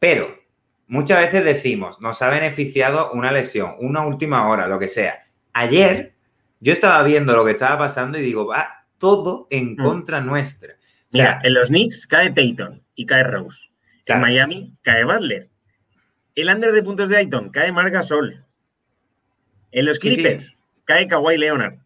pero muchas veces decimos, nos ha beneficiado una lesión, una última hora, lo que sea. Ayer yo estaba viendo lo que estaba pasando y digo, va todo en Mm. contra nuestra. O Mira, en los Knicks cae Peyton y cae Rose. Claro. En Miami cae Butler. El under de puntos de Ayton cae Marc Gasol. En los Sí, sí. Clippers cae Kawhi Leonard.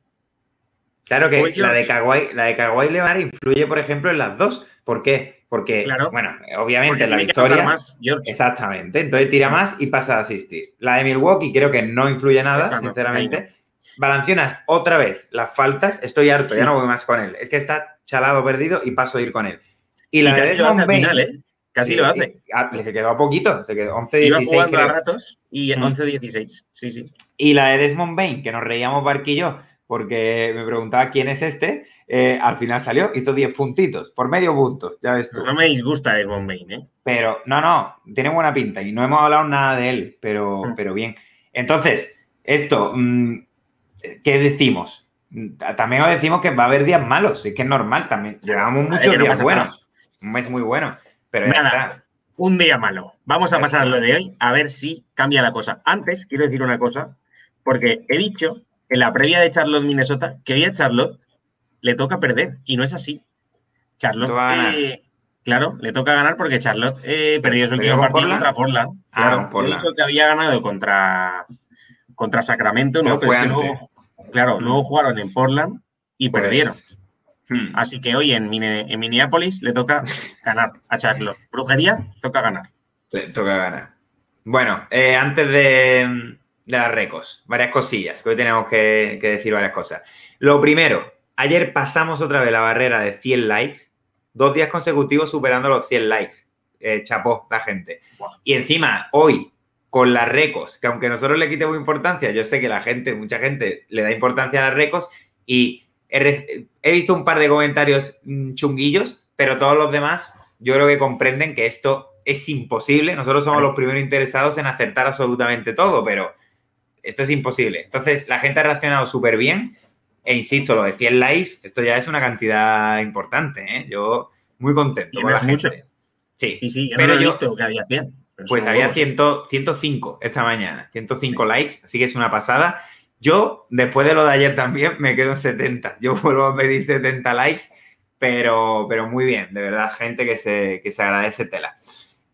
claro que la de. Kawhi, la de Kawhi Leonard influye, por ejemplo, en las dos. ¿Por qué? Porque, Claro. bueno, obviamente en la victoria... más. Exactamente. Entonces tira más y pasa a asistir. La de Milwaukee creo que no influye nada, Esa no, sinceramente. Balancionas otra vez las faltas. Estoy harto, Sí. ya no voy más con él. Es que está chalado perdido y paso a ir con él. Y Y la de lo hace Desmond Bain. final, ¿eh? Casi sí, lo hace. y- ah, le se quedó a poquito, se quedó 11 Iba 16 jugando a creo. ratos y Mm. 11-16. Sí, sí. Y la de Desmond Bain, que nos reíamos y yo, porque me preguntaba quién es este, eh, al final salió, hizo 10 puntitos, por medio punto, ya ves tú. No me disgusta Bain, ¿eh? Pero, no, no, tiene buena pinta y no hemos hablado nada de él, pero, Mm. pero bien. Entonces, esto, mm, ¿qué decimos? También os decimos que va a haber días malos, es que es normal también. Llevamos muchos no días buenos, nada. un mes muy bueno, pero ya Nada. está. Un día malo. Vamos a pasar a lo de hoy, a ver si cambia la cosa. Antes, quiero decir una cosa, porque he dicho en la previa de Charlotte Minnesota que hoy a Charlotte le toca perder, y no es así. Charlotte, eh, claro, le toca ganar porque Charlotte eh, perdió su ¿Perdió último partido Portland? contra Portland. Ah, Claro, con Portland. dicho que había ganado contra, contra Sacramento, Pero ¿no? Pero es que luego, claro, Mm. luego jugaron en Portland y Pues, perdieron. hmm, Así que hoy en, en Minneapolis le toca ganar a Charlotte. Brujería, toca ganar. le toca ganar. Bueno, eh, antes de, de las recos, varias cosillas, que hoy tenemos que, que decir varias cosas. Lo primero, ayer pasamos otra vez la barrera de 100 likes, dos días consecutivos superando los 100 likes. Eh, chapó la gente. Y encima, hoy, con las recos, que aunque nosotros le quitemos importancia, yo sé que la gente, mucha gente le da importancia a las recos y he, visto un par de comentarios mm, chunguillos, pero todos los demás yo creo que comprenden que esto es imposible. Nosotros somos Claro. los primeros interesados en acertar absolutamente todo, pero esto es imposible. Entonces, la gente ha reaccionado súper bien. E insisto, lo de 100 likes, esto ya es una cantidad importante. ¿eh? Yo muy contento Y con no la es gente. mucho. Sí, Sí, sí, yo Pero no lo he yo- visto que había 100. pero pues había huevos. 100, 105 esta mañana, 105 likes, así que es una pasada. Yo, después de lo de ayer también, me quedo en 70. Yo vuelvo a pedir 70 likes, pero, pero muy bien, de verdad, gente que se, que se agradece tela.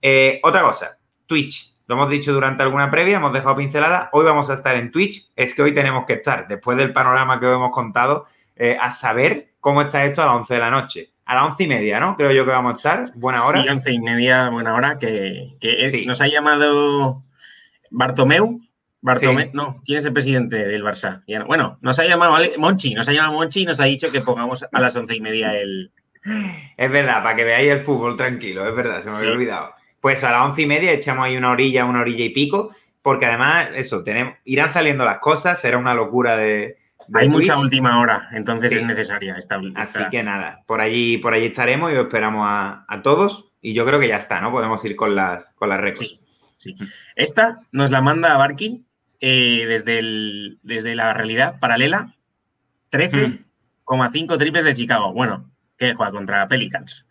Eh, otra cosa, Twitch. Lo hemos dicho durante alguna previa, hemos dejado pincelada. Hoy vamos a estar en Twitch. Es que hoy tenemos que estar, después del panorama que os hemos contado, eh, a saber cómo está esto a las 11 de la noche. A las 11 y media, ¿no? Creo yo que vamos a estar. Buena hora. Sí, once y media, buena hora, que, que es- Sí. nos ha llamado Bartomeu. Bartome- Sí. No, ¿quién es el presidente del Barça? Bueno, nos ha llamado Monchi, nos ha llamado Monchi y nos ha dicho que pongamos a las once y media el... Es verdad, para que veáis el fútbol tranquilo, es verdad, se me había olvidado. Pues a las once y media echamos ahí una orilla, una orilla y pico, porque además, eso, tenemos, irán saliendo las cosas, será una locura de. de Hay mucha última hora, entonces Sí. es necesaria esta... Así esta- que nada, por allí, por allí estaremos y os esperamos a, a todos. Y yo creo que ya está, ¿no? Podemos ir con las, con las recos. Sí, sí. Esta nos la manda Barky eh, desde, el- desde la realidad paralela. 13,5 triples de Chicago. Bueno, que juega contra Pelicans.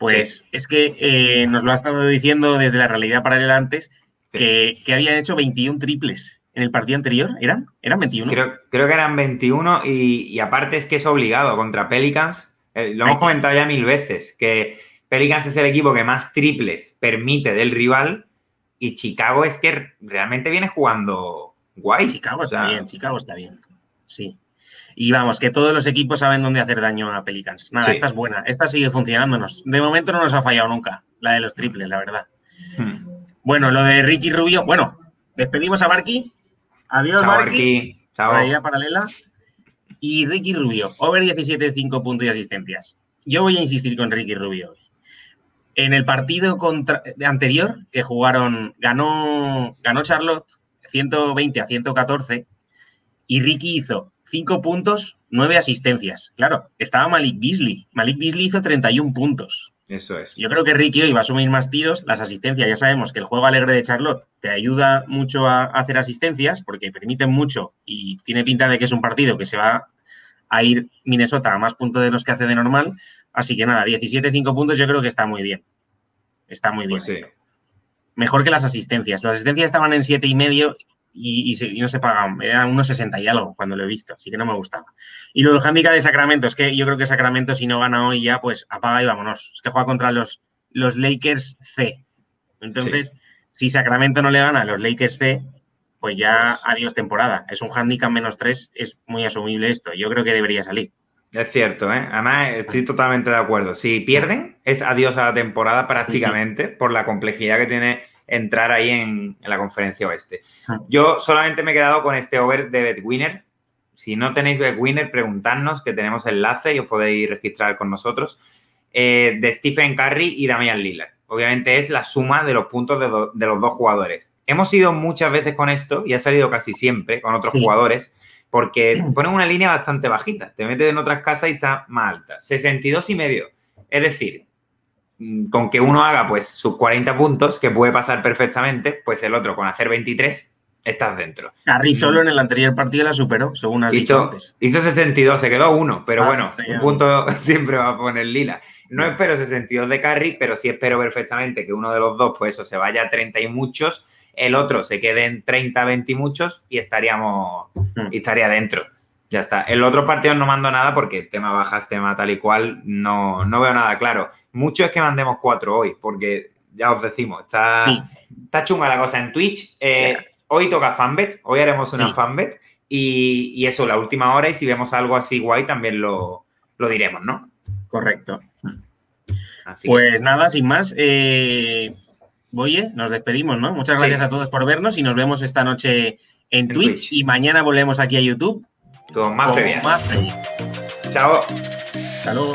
Pues es que eh, nos lo ha estado diciendo desde la realidad paralela antes que, que habían hecho 21 triples en el partido anterior. ¿Eran? ¿Eran 21? Creo, creo que eran 21 y, y aparte es que es obligado contra Pelicans. Eh, lo hemos que- comentado ya mil veces, que Pelicans es el equipo que más triples permite del rival y Chicago es que realmente viene jugando guay. Chicago O está sea, bien, Chicago está bien. Sí. Y vamos, que todos los equipos saben dónde hacer daño a Pelicans. Nada, Sí. esta es buena. Esta sigue funcionándonos. De momento no nos ha fallado nunca, la de los triples, la verdad. hmm. Bueno, lo de Ricky Rubio. Bueno, despedimos a Barky. Adiós, Chao, Barky. Paralela. Y Ricky Rubio, over 17, 5 puntos y asistencias. Yo voy a insistir con Ricky Rubio hoy. En el partido contra, anterior que jugaron, ganó, ganó Charlotte 120 a 114 y Ricky hizo 5 puntos, 9 asistencias. Claro, estaba Malik Beasley. Malik Beasley hizo 31 puntos. Eso es. Yo creo que Ricky hoy va a asumir más tiros. Las asistencias, ya sabemos que el juego alegre de Charlotte te ayuda mucho a hacer asistencias porque permiten mucho y tiene pinta de que es un partido que se va a ir Minnesota a más puntos de los que hace de normal. Así que nada, 17-5 puntos yo creo que está muy bien. Está muy bien. Pues sí. Mejor que las asistencias. Las asistencias estaban en 7 y medio y, y se- y no se pagaban. Eran unos 60 y algo cuando lo he visto, así que no me gustaba. Y luego el handicap de Sacramento, es que yo creo que Sacramento si no gana hoy ya, pues apaga y vámonos. Es que juega contra los, los Lakers C. Entonces, si Sacramento no le gana a los Lakers C, pues ya Pues- adiós temporada. Es un handicap menos 3, es muy asumible esto. Yo creo que debería salir. Es cierto, ¿eh? Además, estoy totalmente de acuerdo. Si pierden, es adiós a la temporada prácticamente por la complejidad que tiene entrar ahí en, en la conferencia oeste. Ah. Yo solamente me he quedado con este over de BetWinner. Si no tenéis BetWinner, preguntadnos que tenemos enlace y os podéis registrar con nosotros. eh, de Stephen Curry y Damian Lillard. Obviamente es la suma de los puntos de, do- de los dos jugadores. Hemos ido muchas veces con esto y ha salido casi siempre con otros Sí. jugadores, porque ponen una línea bastante bajita. Te metes en otras casas y está más alta. 62 y medio. Es decir, con que uno haga pues sus 40 puntos, que puede pasar perfectamente, pues el otro con hacer 23 estás dentro. Carry solo en el anterior partido la superó, según has dicho Hizo, antes. hizo 62, se quedó uno, pero Ah, bueno, sí, un punto siempre va a poner lila. No espero 62 de carry, pero sí espero perfectamente que uno de los dos, pues eso, se vaya a 30 y muchos, el otro se quede en 30, 20 y muchos y estaríamos, Mm. y estaría dentro. Ya está. En los otros partidos no mando nada porque tema bajas, tema tal y cual, no, no veo nada claro. Mucho es que mandemos cuatro hoy, porque ya os decimos, está, Sí. está chunga la cosa en Twitch. Eh, hoy toca fanbet, hoy haremos una Sí. fanbet y, y eso, la última hora y si vemos algo así guay también lo, lo diremos, ¿no? Correcto. Así que- Pues nada, sin más. Eh, Oye, nos despedimos, ¿no? Muchas Sí. gracias a todos por vernos y nos vemos esta noche en, En Twitch, Twitch. y mañana volvemos aquí a YouTube con más con previas. más previas. Chao. Luego.